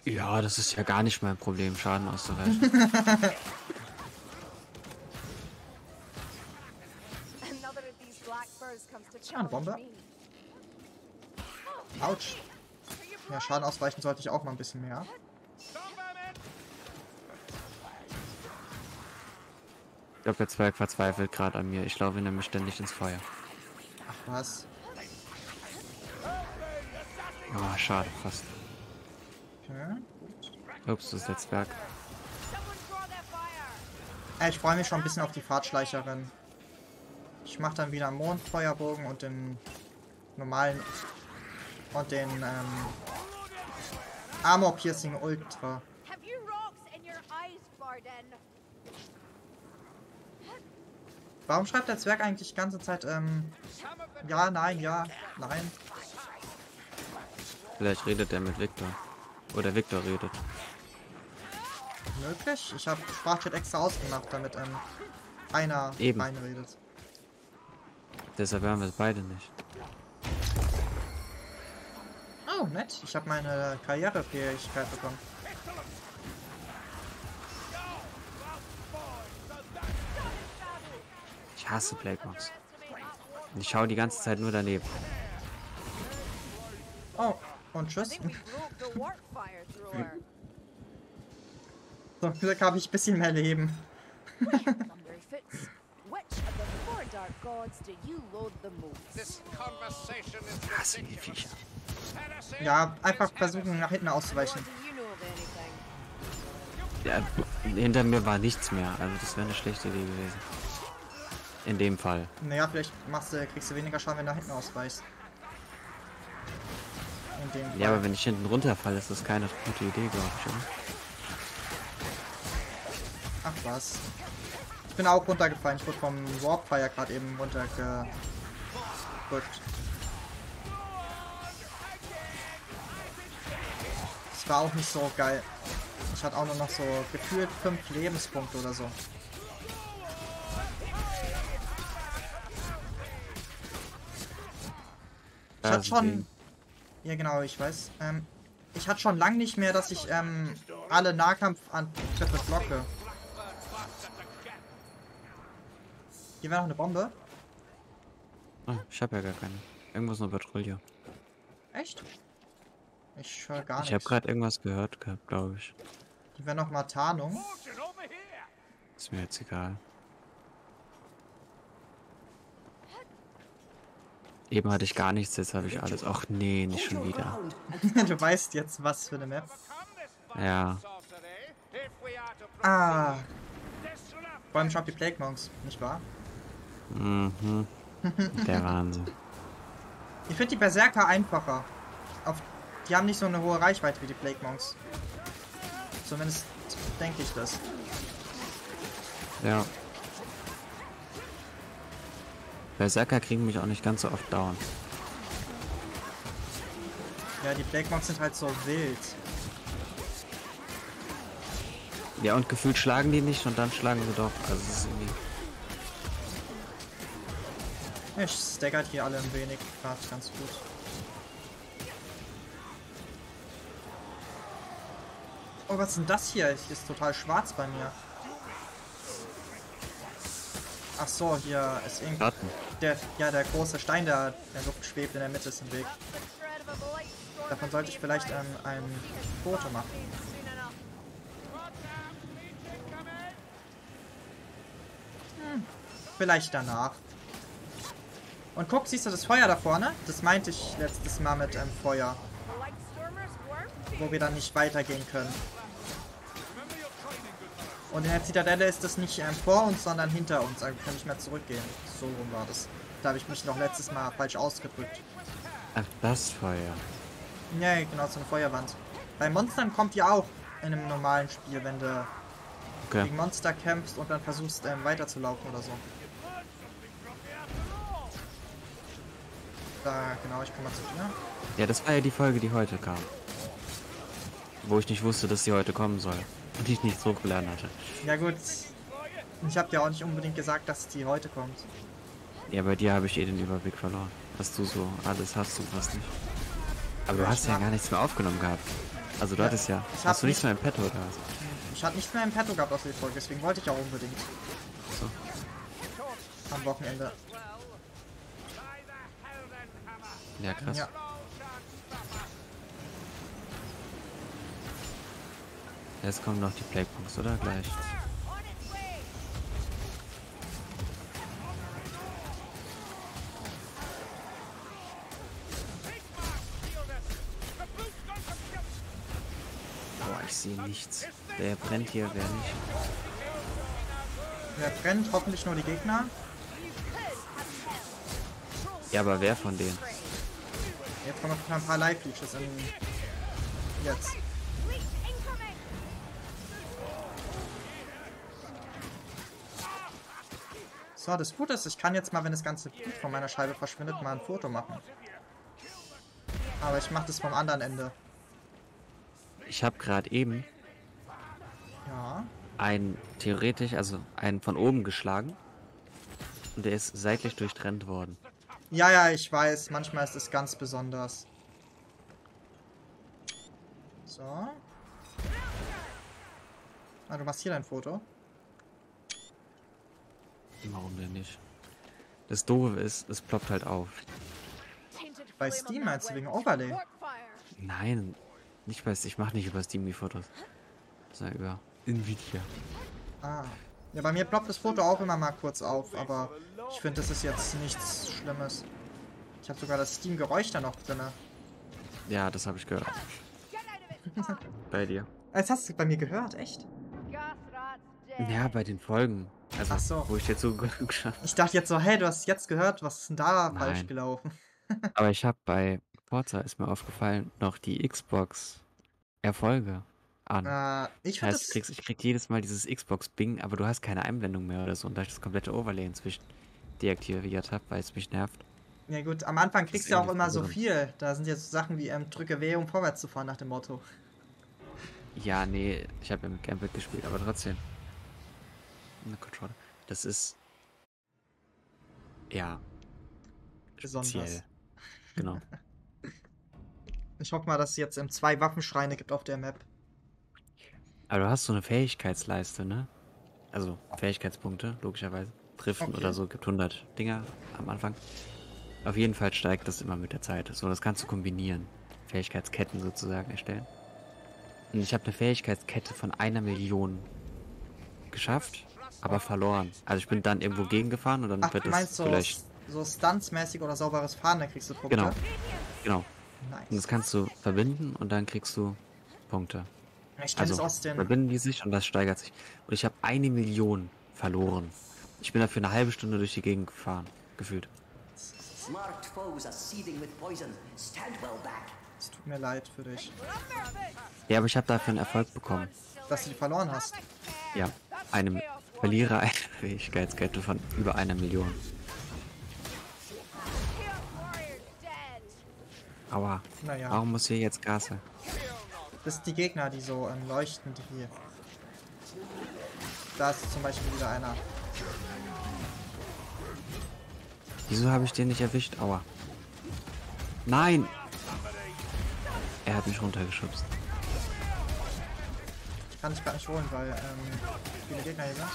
Ja, das ist ja gar nicht mein Problem, Schaden auszuweichen. <laughs> Another of these black birds comes to Ah, eine challenge Bombe. me. Autsch. Ja, Schaden ausweichen sollte ich auch mal ein bisschen mehr. Ich glaube, der Zwerg verzweifelt gerade an mir. Ich laufe nämlich ständig ins Feuer. Ach was. Oh, schade, fast. Okay. Ups, das ist der Zwerg. Äh, ich freue mich schon ein bisschen auf die Fahrtschleicherin. Ich mache dann wieder einen Mondfeuerbogen und den normalen und den ähm, Armor Piercing Ultra. Have you rocks in your eyes, Varden? Warum schreibt der Zwerg eigentlich die ganze Zeit ähm, ja, nein, ja, nein? Vielleicht redet er mit Victor. Oder Victor redet. Möglich? Ich habe Sprachchat extra ausgemacht, damit ähm, einer Eben. reinredet. Deshalb hören wir es beide nicht. Oh, nett. Ich habe meine Karrierefähigkeit bekommen. Ich hasse. Und ich schaue die ganze Zeit nur daneben. Oh, und tschüss. Zum Glück habe ich ein bisschen mehr Leben. Thunderfoots. Which of the four dark gods do you loathe the most? This conversation is Hasse die. Viecher. Ja, einfach versuchen nach hinten auszuweichen. Ja, hinter mir war nichts mehr. Also das wäre eine schlechte Idee gewesen. In dem Fall. Naja, vielleicht machst du, kriegst du weniger Schaden, wenn du hinten ausweichst. In dem Fall. Ja, aber wenn ich hinten runterfalle, ist das keine gute Idee, glaube ich, oder? Ach was. Ich bin auch runtergefallen. Ich wurde vom Warpfire gerade eben runterge... ausgedrückt. Das war auch nicht so geil. Ich hatte auch nur noch so gefühlt fünf Lebenspunkte oder so. Ich hatte schon. Deswegen. Ja, genau, ich weiß. Ähm, ich hatte schon lange nicht mehr, dass ich ähm, alle Nahkampfangriffe blocke. Hier wäre noch eine Bombe. Ah, ich habe ja gar keine. Irgendwo ist eine Patrouille. Echt? Ich höre gar Ich habe nichts. gerade irgendwas gehört gehabt, glaube ich. Hier wäre noch mal Tarnung. Ist mir jetzt egal. Eben hatte ich gar nichts, jetzt habe ich alles. Ach nee, nicht schon wieder. <laughs> du weißt jetzt, was für eine Map. Ja. Ah, vor allem schon die Plague Monks, nicht wahr? Mhm. Der Wahnsinn. Ich finde die Berserker einfacher. Auf, die haben nicht so eine hohe Reichweite wie die Plague Monks. Zumindest denke ich das. Ja. Berserker kriegen mich auch nicht ganz so oft down. Ja, die Plague Monks sind halt so wild. Ja, und gefühlt schlagen die nicht und dann schlagen sie doch. Also es ist irgendwie. Ich staggert hier alle ein wenig, gerade ganz gut. Oh, was ist denn das hier? Hier ist total schwarz bei mir. Ach so, hier ist irgendwie der, ja, der große Stein, der in der Luft schwebt, in der Mitte ist im Weg. Davon sollte ich vielleicht ähm, ein Foto machen. Vielleicht danach. Und guck, siehst du das Feuer da vorne? Das meinte ich letztes Mal mit ähm, Feuer, wo wir dann nicht weitergehen können. Und in der Zitadelle ist das nicht ähm, vor uns, sondern hinter uns. Also wir können nicht mehr zurückgehen. So rum war das. Da habe ich mich noch letztes Mal falsch ausgedrückt. Ach, das Feuer. Ja, genau, so eine Feuerwand. Bei Monstern kommt die auch in einem normalen Spiel, wenn du Okay. gegen Monster kämpfst und dann versuchst ähm, weiterzulaufen oder so. Da, genau, ich komme mal zu dir. Ja, das war ja die Folge, die heute kam. Wo ich nicht wusste, dass sie heute kommen soll. Und ich nichts hochgeladen hatte. Ja gut, ich habe dir auch nicht unbedingt gesagt, dass die heute kommt. Ja, bei dir habe ich eh den Überblick verloren. Was du so alles hast und was nicht. Aber du hast ja gar nichts mehr aufgenommen gehabt. Also du Ja, hattest ja. Hast du nichts nicht- mehr im Petto oder was? Ich hatte nichts mehr im Petto gehabt aus der Folge, deswegen wollte ich auch unbedingt So. am Wochenende. Ja, krass. Ja. Jetzt kommen noch die Playpunks, oder? Gleich. Boah, ich sehe nichts. Der brennt hier, wer nicht. Wer brennt? Hoffentlich nur die Gegner. Ja, aber wer von denen? Jetzt kommen noch ein paar Live-Features. Jetzt. So, das Gute ist, ich kann jetzt mal, wenn das ganze Blut von meiner Scheibe verschwindet, mal ein Foto machen. Aber ich mache das vom anderen Ende. Ich habe gerade eben Ja. einen theoretisch, also einen von oben geschlagen. Und der ist seitlich durchtrennt worden. Ja, ja, ich weiß. Manchmal ist es ganz besonders. So. Ah, du machst hier dein Foto. Warum denn nicht? Das Doofe ist, es ploppt halt auf. Bei Steam meinst du wegen Overlay? Nein, nicht bei ich mache nicht über Steam die Fotos. Sondern über Nvidia. Ah. Ja, bei mir ploppt das Foto auch immer mal kurz auf, aber ich finde, das ist jetzt nichts Schlimmes. Ich habe sogar das Steam-Geräusch da noch drin. Ja, das habe ich gehört. <laughs> Bei dir. Das hast du bei mir gehört, echt? Ja, bei den Folgen. Also, Ach so. wo ich dir zugeguckt habe. Ich dachte jetzt so, hey, du hast jetzt gehört, was ist denn da falsch Nein. gelaufen? <laughs> Aber ich habe bei Forza, ist mir aufgefallen, noch die Xbox-Erfolge an. Äh, ich Das heißt, ich, das... kriegst, ich krieg jedes Mal dieses Xbox-Bing, aber du hast keine Einblendung mehr oder so. Und da ich das komplette Overlay inzwischen deaktiviert habe, weil es mich nervt. Ja gut, am Anfang kriegst du ja auch immer so viel. Da sind jetzt Sachen wie ähm, drücke W, um vorwärts zu fahren nach dem Motto. Ja, nee, ich habe ja mit Gambit gespielt, aber trotzdem. Na, Controller. Das ist. Ja, Besonders. speziell. Genau. <laughs> Ich hoffe mal, dass es jetzt zwei Waffenschreine gibt auf der Map. Aber du hast so eine Fähigkeitsleiste, ne? Also Fähigkeitspunkte, logischerweise. Driften Okay. oder so, gibt 100 Dinger am Anfang. Auf jeden Fall steigt das immer mit der Zeit. So, das kannst du kombinieren. Fähigkeitsketten sozusagen erstellen. Und ich habe eine Fähigkeitskette von einer Million geschafft, aber verloren. Also ich bin dann irgendwo gegengefahren und dann Ach, wird du das meinst so, gelöscht. so Stunts-mäßig oder sauberes Fahren, da kriegst du Punkte. Genau. Genau. Und Nice. das kannst du verbinden und dann kriegst du Punkte. Ich Also aus den. verbinden die sich und das steigert sich. Und ich habe eine Million verloren. Ich bin dafür eine halbe Stunde durch die Gegend gefahren, gefühlt. Marked foes are seething with poison. Stand well back. Es tut mir leid für dich, Ja, aber ich habe dafür einen Erfolg bekommen. dass du die verloren hast. Ja, einem verliere eine <laughs> Fähigkeitskette von über einer Million. Aua. Naja. Warum muss hier jetzt Gas sein? Das sind die Gegner, die so ähm, leuchten, die hier. Da ist zum Beispiel wieder einer. Wieso habe ich den nicht erwischt? Aua. Nein! Er hat mich runtergeschubst. Ich kann dich gar nicht holen, weil ähm, viele Gegner hier sind.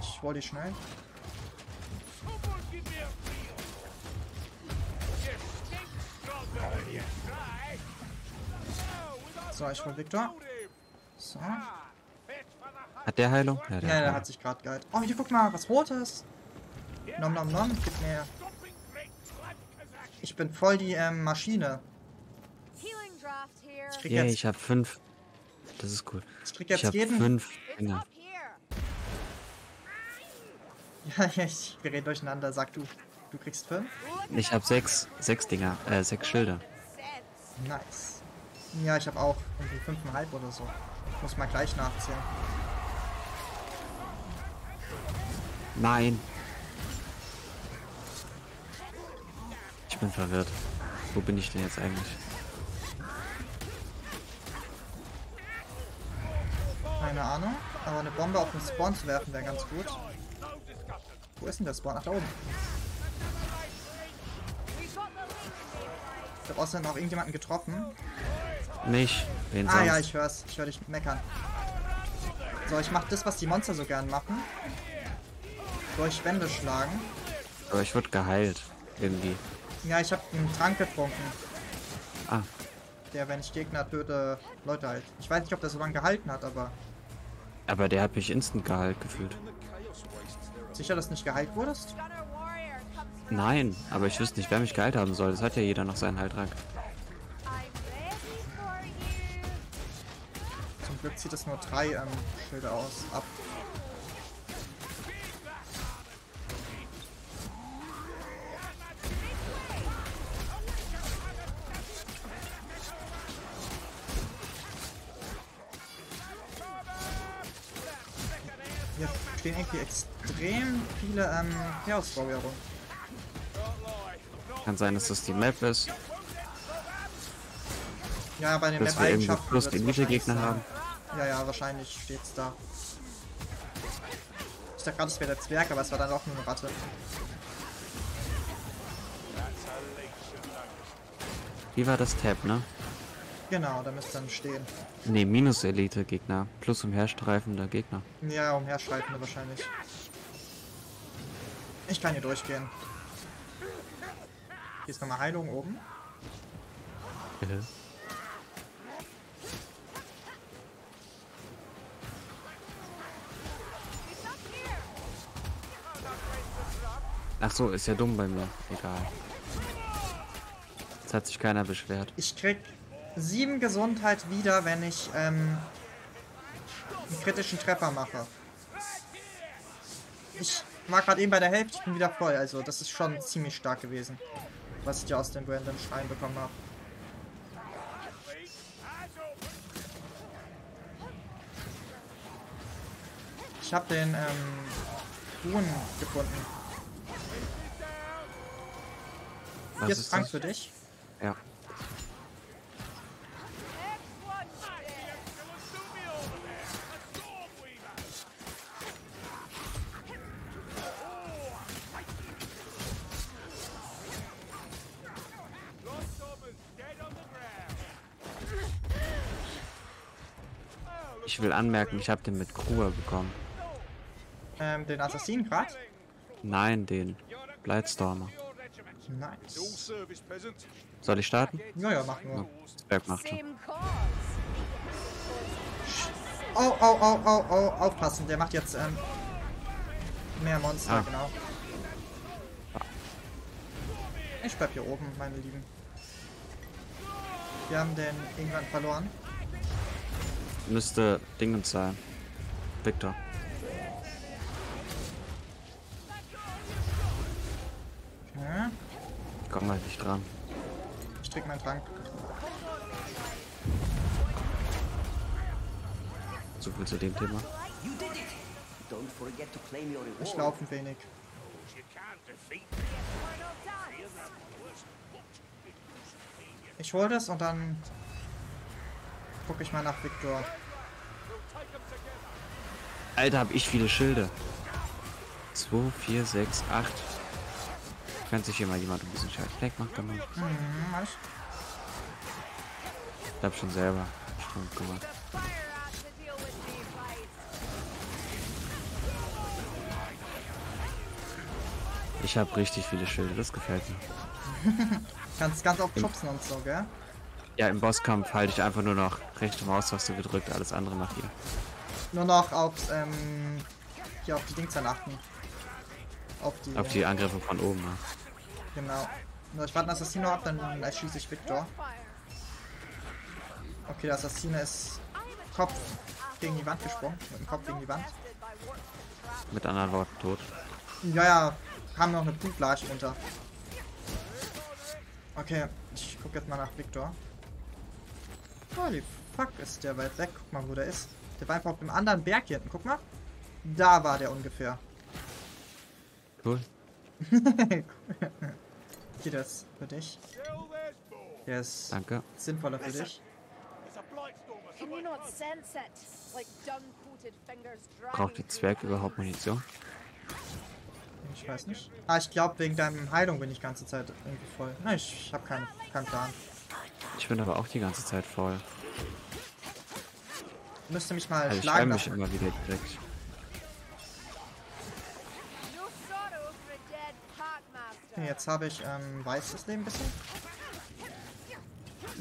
Ich hol die schnell. So, ich hol Victor. So. Ja, Hat der Heilung? Ja, der der Heilung. hat sich gerade geheilt. Oh, hier guck mal, was Rotes. Nom nom nom, gib mir. Ich bin voll die ähm, Maschine. Ich krieg Yay, jetzt, ich habe fünf. Das ist cool. ich krieg Ich jetzt habe jeden. fünf here. <laughs> Ja, ja, ich gerät durcheinander. Sag du. Du kriegst fünf? Ich habe sechs, sechs Dinger, äh, sechs Schilder. Nice. Ja, ich habe auch irgendwie fünfeinhalb oder so. Ich muss mal gleich nachzählen. Nein. Ich bin verwirrt. Wo bin ich denn jetzt eigentlich? Keine Ahnung. Aber eine Bombe auf den Spawn zu werfen wäre ganz gut. Wo ist denn der Spawn? Ach, da oben. Ich habe außerdem auch irgendjemanden getroffen. Nicht. Wen Ah sonst? ja, ich hör's. Ich höre dich meckern. So, ich mach das, was die Monster so gern machen. Durch Wände schlagen. Aber ich wurde geheilt. Irgendwie. Ja, ich habe einen Trank getrunken, Ah, der, wenn ich Gegner töte, Leute halt. Ich weiß nicht, ob der so lange gehalten hat, aber aber der hat mich instant geheilt gefühlt. sicher, dass du nicht geheilt wurdest? Nein, aber ich wüsste nicht, wer mich geheilt haben soll. Das hat ja jeder noch seinen Heiltrank. Zum Glück zieht es nur drei ähm, Schilder aus ab. Ähm, Chaos Warrior rum. Kann sein, dass das die Map ist, Ja, bei den Map-Eigenschaften plus die Gegner haben. Ja, ja, wahrscheinlich steht's da. Ich dachte gerade, es wäre der Zwerg, aber es war dann auch nur eine Ratte. Wie war das Tab, ne? Genau, da müsste dann stehen. Ne, minus Elite Gegner. Plus umherstreifender Gegner. Ja, umherschreitende wahrscheinlich. Ich kann hier durchgehen. Hier ist nochmal Heilung oben. Äh. Ach so, ist ja dumm bei mir. Egal. Jetzt hat sich keiner beschwert. Ich krieg sieben Gesundheit wieder, wenn ich ähm, einen kritischen Treffer mache. Ich war gerade eben bei der Hälfte, ich bin wieder voll. Also das ist schon ziemlich stark gewesen, was ich ja aus dem Brandon Schrein bekommen habe. Ich habe den ähm, Huhn gefunden. Was Hier ist Frank für dich. Anmerken, ich habe den mit Kruger bekommen. Ähm, den Assassinen gerade. Nein, den Blightstormer. Nice. Soll ich starten? Ja, ja, mach nur. Berg macht schon. Oh, oh, oh, oh, oh, aufpassen. Der macht jetzt, ähm, mehr Monster, Ah. genau. Ich bleib hier oben, meine Lieben. Wir haben den irgendwann verloren. Müsste Dingens sein. Victor. Ja, Ich komme halt nicht dran. ich trinke meinen Trank. So viel zu dem Thema. Ich laufe ein wenig. Ich hol das und dann gucke ich mal nach Victor. Alter, hab ich viele Schilde. 2, 4, 6, 8. Kann sich hier mal jemand ein bisschen Scheiß weg macht, dann mal. Hm, mach ich. Hab schon selber Strunk gemacht. Ich hab richtig viele Schilde, das gefällt mir. <laughs> Kannst ganz oft schubsen und so, gell? Ja, im Bosskampf halte ich einfach nur noch rechte Maustaste gedrückt, alles andere macht ihr. Nur noch auf, ähm, hier auf die Dings achten. Auf die, Auf die Angriffe von oben. Ja. genau. Nur ich warte Assassino ab, dann erschieße ich Victor. Okay, der Assassine ist Kopf gegen die Wand gesprungen. Mit dem Kopf gegen die Wand. Mit anderen Worten tot. Ja, ja, kam noch eine Blutlache runter. Okay, ich guck jetzt mal nach Victor. Holy fuck, ist der weit weg. Guck mal, wo der ist. Der war einfach auf dem anderen Berg hier hinten. Guck mal. Da war der ungefähr. Cool. <laughs> Geht das für dich? Der ist Danke. sinnvoller für dich. There's a Blightstormer Can you somewhere not close. sense it? Like dung-coated fingers Braucht through Zwerg überhaupt Munition? Ich weiß nicht. Ah, ich glaube, wegen deinem Heilung bin ich die ganze Zeit irgendwie voll. Nein, ich, ich habe keinen keinen Plan. Ich bin aber auch die ganze Zeit voll. Müsste mich mal Also ich schlagen heile mich immer wieder direkt. Okay, jetzt habe ich ähm, weißes Leben ein bisschen.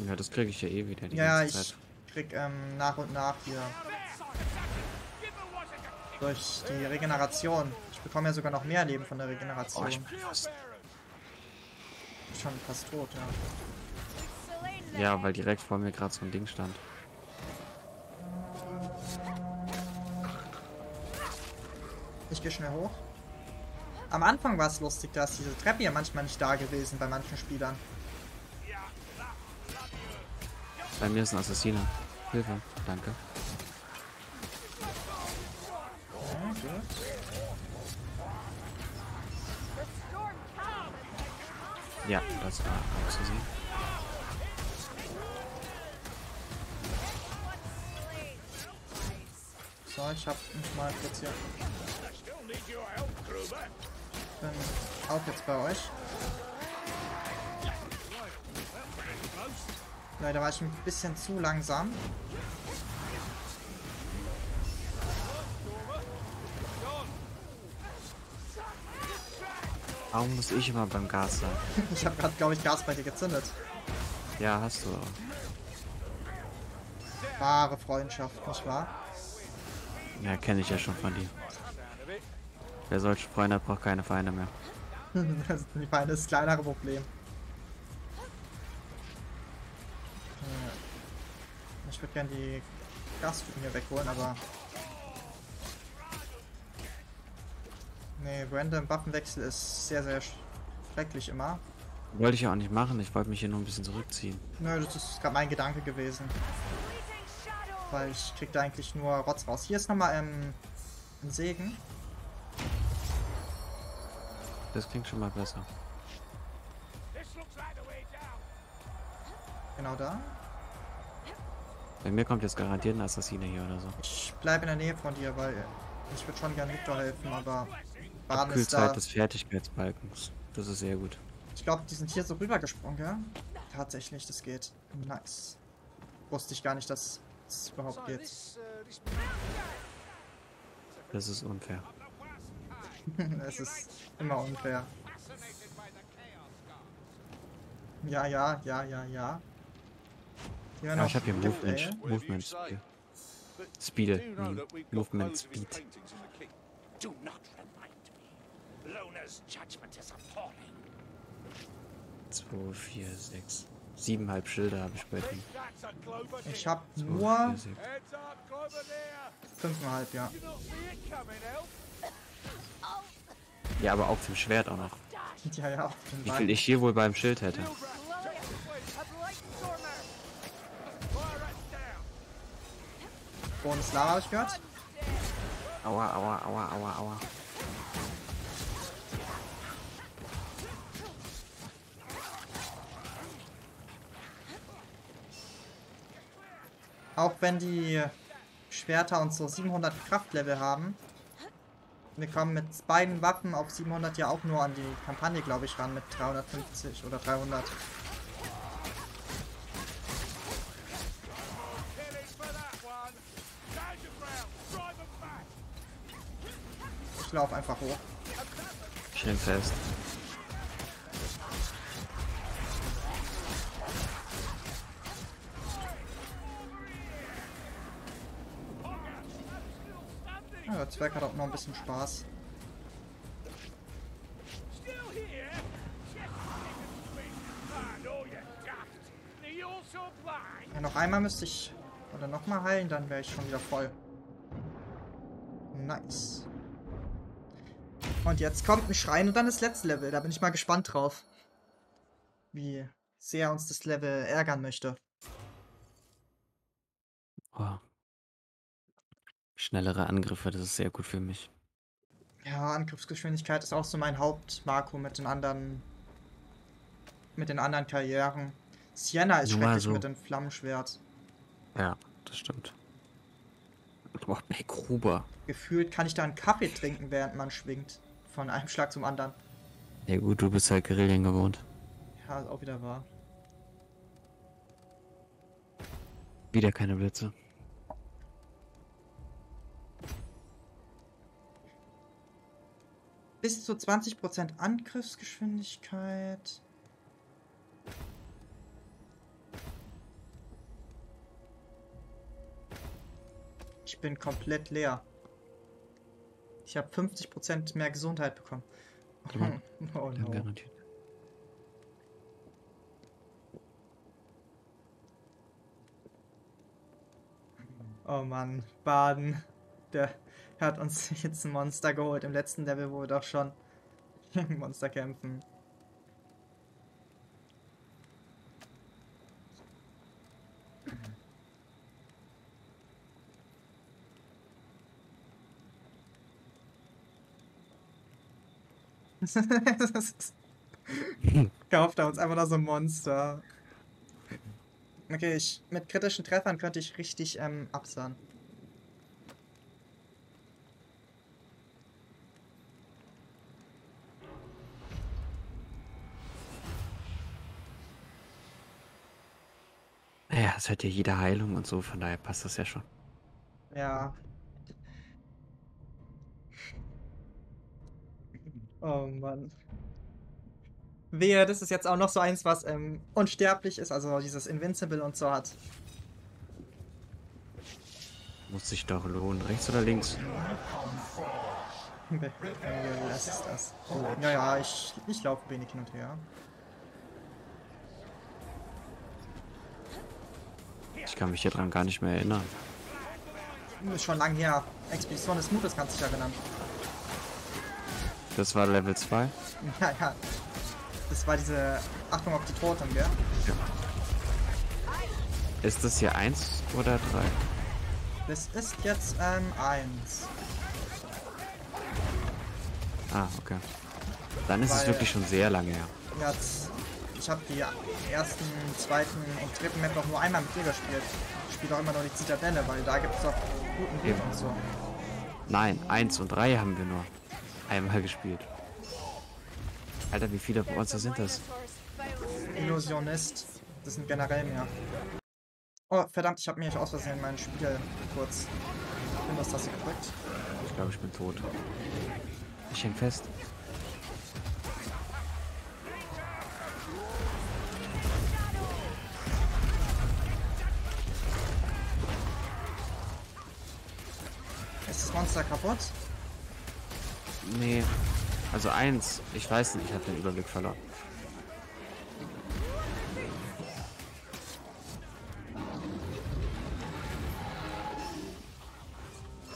Ja, das kriege ich ja eh wieder die Ja, ich Zeit. krieg ähm, nach und nach hier durch die Regeneration. Ich bekomme ja sogar noch mehr Leben von der Oh, Regeneration. ich bin fast. Schon fast tot, ja. Ja, weil direkt vor mir gerade so ein Ding stand. Ich gehe schnell hoch. Am Anfang war es lustig, dass diese Treppe hier manchmal nicht da gewesen bei manchen Spielern. Bei mir ist ein Assassiner. Hilfe. Danke. Ja. Ja, das war auch So, ich hab mich mal Kruber. Bin auch jetzt bei euch. Leider war ich ein bisschen zu langsam. Warum muss ich immer beim Gas sein? <laughs> Ich habe gerade, glaube ich, Gas bei dir gezündet. Ja, hast du. Wahre Freundschaft, nicht wahr? Ja, kenne ich ja schon von dir. Wer solche Freunde hat, braucht keine Feinde mehr. das <laughs> ist die Feinde das kleinere Problem. Ja. Ich würde gerne die Gastypen hier wegholen, aber. Nee, random Waffenwechsel ist sehr, sehr sch- schrecklich immer. Wollte ich ja auch nicht machen, ich wollte mich hier nur ein bisschen zurückziehen. Nö, das ist gerade mein Gedanke gewesen. Weil ich krieg da eigentlich nur Rotz raus. Hier ist nochmal ähm, ein Segen. Das klingt schon mal besser. Genau da. Bei mir kommt jetzt garantiert ein Assassine hier oder so. Ich bleibe in der Nähe von dir, weil ich würde schon gern Victor helfen, aber Baden ist Abkühlzeit da. des Fertigkeitsbalkens. Das ist sehr gut. Ich glaube, die sind hier so rübergesprungen, gell? Tatsächlich, das geht. Nice. Wusste ich gar nicht, dass es überhaupt this Das ist unfair. <laughs> es ist immer unfair. Ja, ja, ja, ja, ja. Ja, noch ich habe hier. Movement, Movement Speed. Speed, nee, Movement Speed. Do not remind me. Lona's judgment is appalling. 2, 4, 6. Siebenhalb Schilder habe ich bei dem. Ich habe 2, nur 4, 6. Heads up, Glober there. fünfeinhalb, ja. Ja, aber auf dem Schwert auch noch. Ja, ja. auf den Wie viel ich hier wohl beim Schild hätte. Bonus Lava habe ich gehört. Aua, aua, aua, aua, aua. Auch wenn die Schwerter und so 700 Kraftlevel haben. Wir kommen mit beiden Waffen auf 700 ja auch nur an die Kampagne, glaube ich, ran mit 350 oder 300. Killing for that one. Stand your ground. Drive them back. Ich laufe einfach hoch. Schön fest. Der Zwerg hat auch noch ein bisschen Spaß. Blind? Ja, noch einmal müsste ich oder noch mal heilen, dann wäre ich schon wieder voll. Nice. Und jetzt kommt ein Schrein und dann das letzte Level. Da bin ich mal gespannt drauf. Wie sehr uns das Level ärgern möchte. Oh. Schnellere Angriffe, das ist sehr gut für mich. Ja, Angriffsgeschwindigkeit ist auch so mein Hauptmarko mit den anderen mit den anderen Karrieren. Sienna ist Nur schrecklich so. mit dem Flammenschwert. Ja, das stimmt. Boah, hey, Gruber. Gefühlt kann ich da einen Kaffee trinken, während man schwingt. Von einem Schlag zum anderen. Ja gut, du bist halt Guerillen gewohnt. Ja, ist auch wieder wahr. Wieder keine Blitze. Bis zu 20% Angriffsgeschwindigkeit. Ich bin komplett leer. Ich habe 50% mehr Gesundheit bekommen. Ja. <laughs> oh no. garantiert. Oh Mann, Baden. Der hat uns <laughs> jetzt ein Monster geholt im letzten Level, wo wir doch schon <laughs> gegen Monster kämpfen. <laughs> Kauft er uns einfach noch so ein Monster. Okay, ich, mit kritischen Treffern könnte ich richtig ähm, absahen. Naja, es hat ja jede Heilung und so, von daher passt das ja schon. Ja. Oh Mann. Wehe, das ist jetzt auch noch so eins, was ähm, unsterblich ist, also dieses Invincible und so hat. Muss sich doch lohnen. Rechts oder links? <laughs> Wer lässt das? Ja, ja, ich, ich laufe wenig hin und her. Ich kann mich hier dran gar nicht mehr erinnern. Ist schon lang her. Expedition des Mutes kannst du dich erinnern. Das war Level 2. Ja, ja. Das war diese Achtung auf die Toten, gell? Ist das hier 1 oder 3? Das ist jetzt ähm, eins. Ah, okay. Dann ist es Weil- wirklich schon sehr lange her. Jetzt ich habe die ersten, zweiten und dritten Map auch nur einmal mit dir gespielt. Ich spiele auch immer noch die Zitadelle, weil da gibt es doch guten Weg und so. Nein, eins und drei haben wir nur einmal gespielt. Alter, wie viele Monster sind das? Illusionist. Das sind generell mehr. Oh, verdammt, ich habe mir aus Versehen mein Spiel kurz Windows-Taste gedrückt. Ich glaube, ich bin tot. Ich häng fest. Das Monster kaputt? Nee. Also eins. Ich weiß nicht, ich habe den Überblick verloren.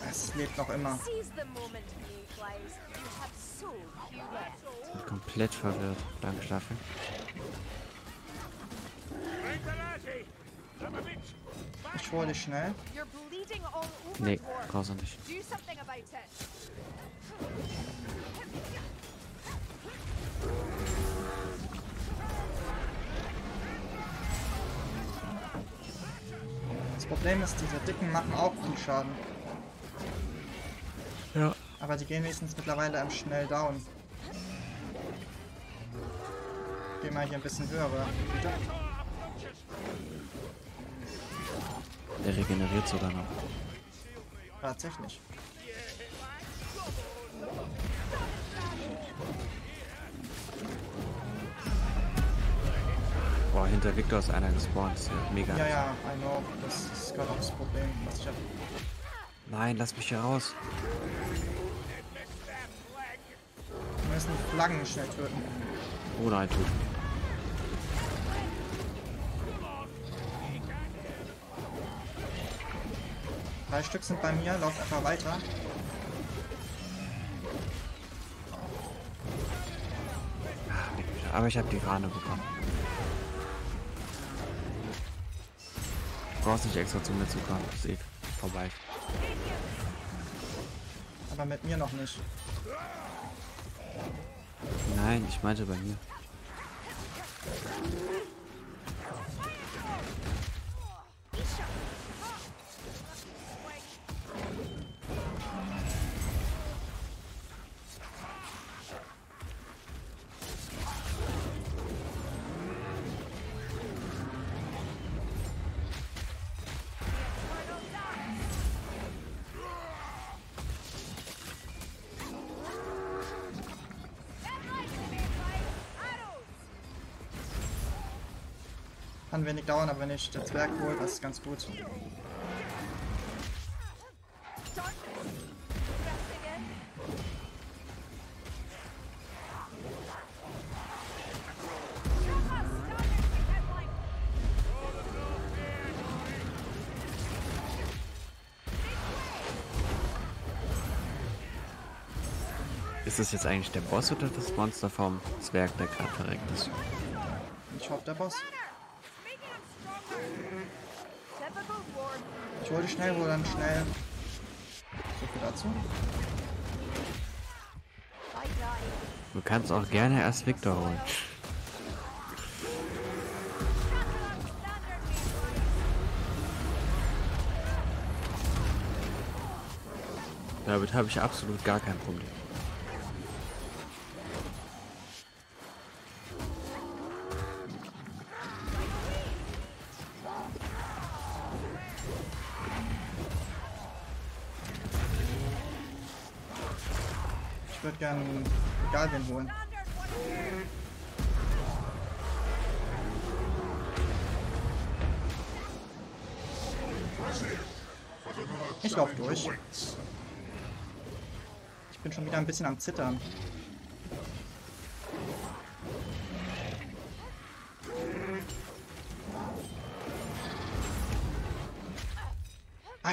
Es lebt noch immer. Komplett verwirrt. Danke, Staffel. Ich hole dich schnell. Nee, brauchst du nicht. Das Problem ist, diese Dicken machen auch viel Schaden. Ja. Aber die gehen wenigstens mittlerweile am schnell down. Geh mal hier ein bisschen höher, oder? Bitte? Der regeneriert sogar noch. Tatsächlich. Boah, hinter Victor ist einer gespawnt. Ist ja mega. Ja, ja, I know. Das ist gerade auch das Problem, was ich habe. Nein, lass mich hier raus. Wir müssen Flaggen schnell töten. Oh nein, tut. Drei Stück sind bei mir, lauf einfach weiter. Aber ich habe die Rane bekommen. Du brauchst nicht extra zu mir zu kommen. Ist eh vorbei. Aber mit mir noch nicht. Nein, ich meinte bei mir. Kann wenig dauern, aber wenn ich der Zwerg holt, das ist ganz gut. Ist das jetzt eigentlich der Boss oder das Monster vom Zwerg, der gerade verreckt ist? Ich hoffe, der Boss. Dich schnell, hol dann schnell. So viel dazu. Du kannst auch gerne erst Victor holen. Damit habe ich absolut gar kein Problem. Ich würde gern egal wen holen. Ich lauf durch. Ich bin schon wieder ein bisschen am Zittern.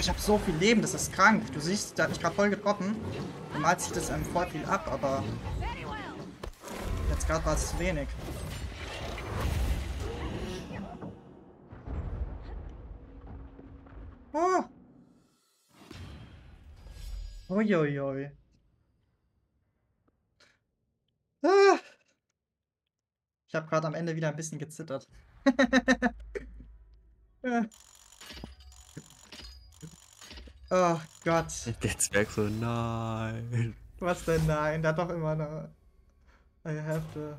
Ich habe so viel Leben, das ist krank. Du siehst, der hat mich gerade voll getroffen. Normal zieht es einem voll viel ab, aber jetzt gerade war es zu wenig. Oh. Uiuiui. Ah. Ich habe gerade am Ende wieder ein bisschen gezittert. <laughs> Ja. Oh Gott. Der Zwerg so, nein. Was denn? Nein, hat doch immer eine. I have to.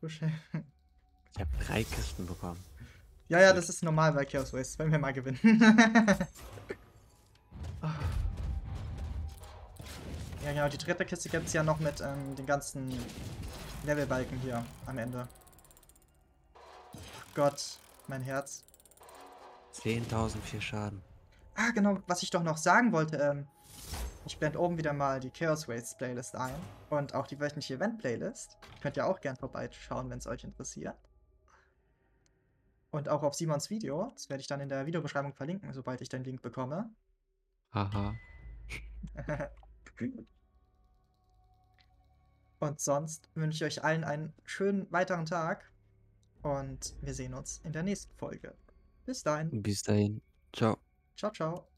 to share. Ich habe drei Kisten bekommen. Ja, ja, das ist normal bei Chaos Waste, wenn wir mal gewinnen. Ah. <laughs> ja, genau, die dritte Kiste gibt es ja noch mit ähm, den ganzen Levelbalken hier am Ende. Ach Gott, mein Herz. 10.000 vier Schaden. Ah, genau, was ich doch noch sagen wollte, ähm, ich blende oben wieder mal die Chaos Waste Playlist ein und auch die wöchentliche Event Playlist. Könnt ihr auch gern vorbeischauen, wenn es euch interessiert. Und auch auf Simons Video, das werde ich dann in der Videobeschreibung verlinken, sobald ich den Link bekomme. Haha. <laughs> und sonst wünsche ich euch allen einen schönen weiteren Tag und wir sehen uns in der nächsten Folge. Bis dahin. Bis dahin. Ciao. Ciao, ciao.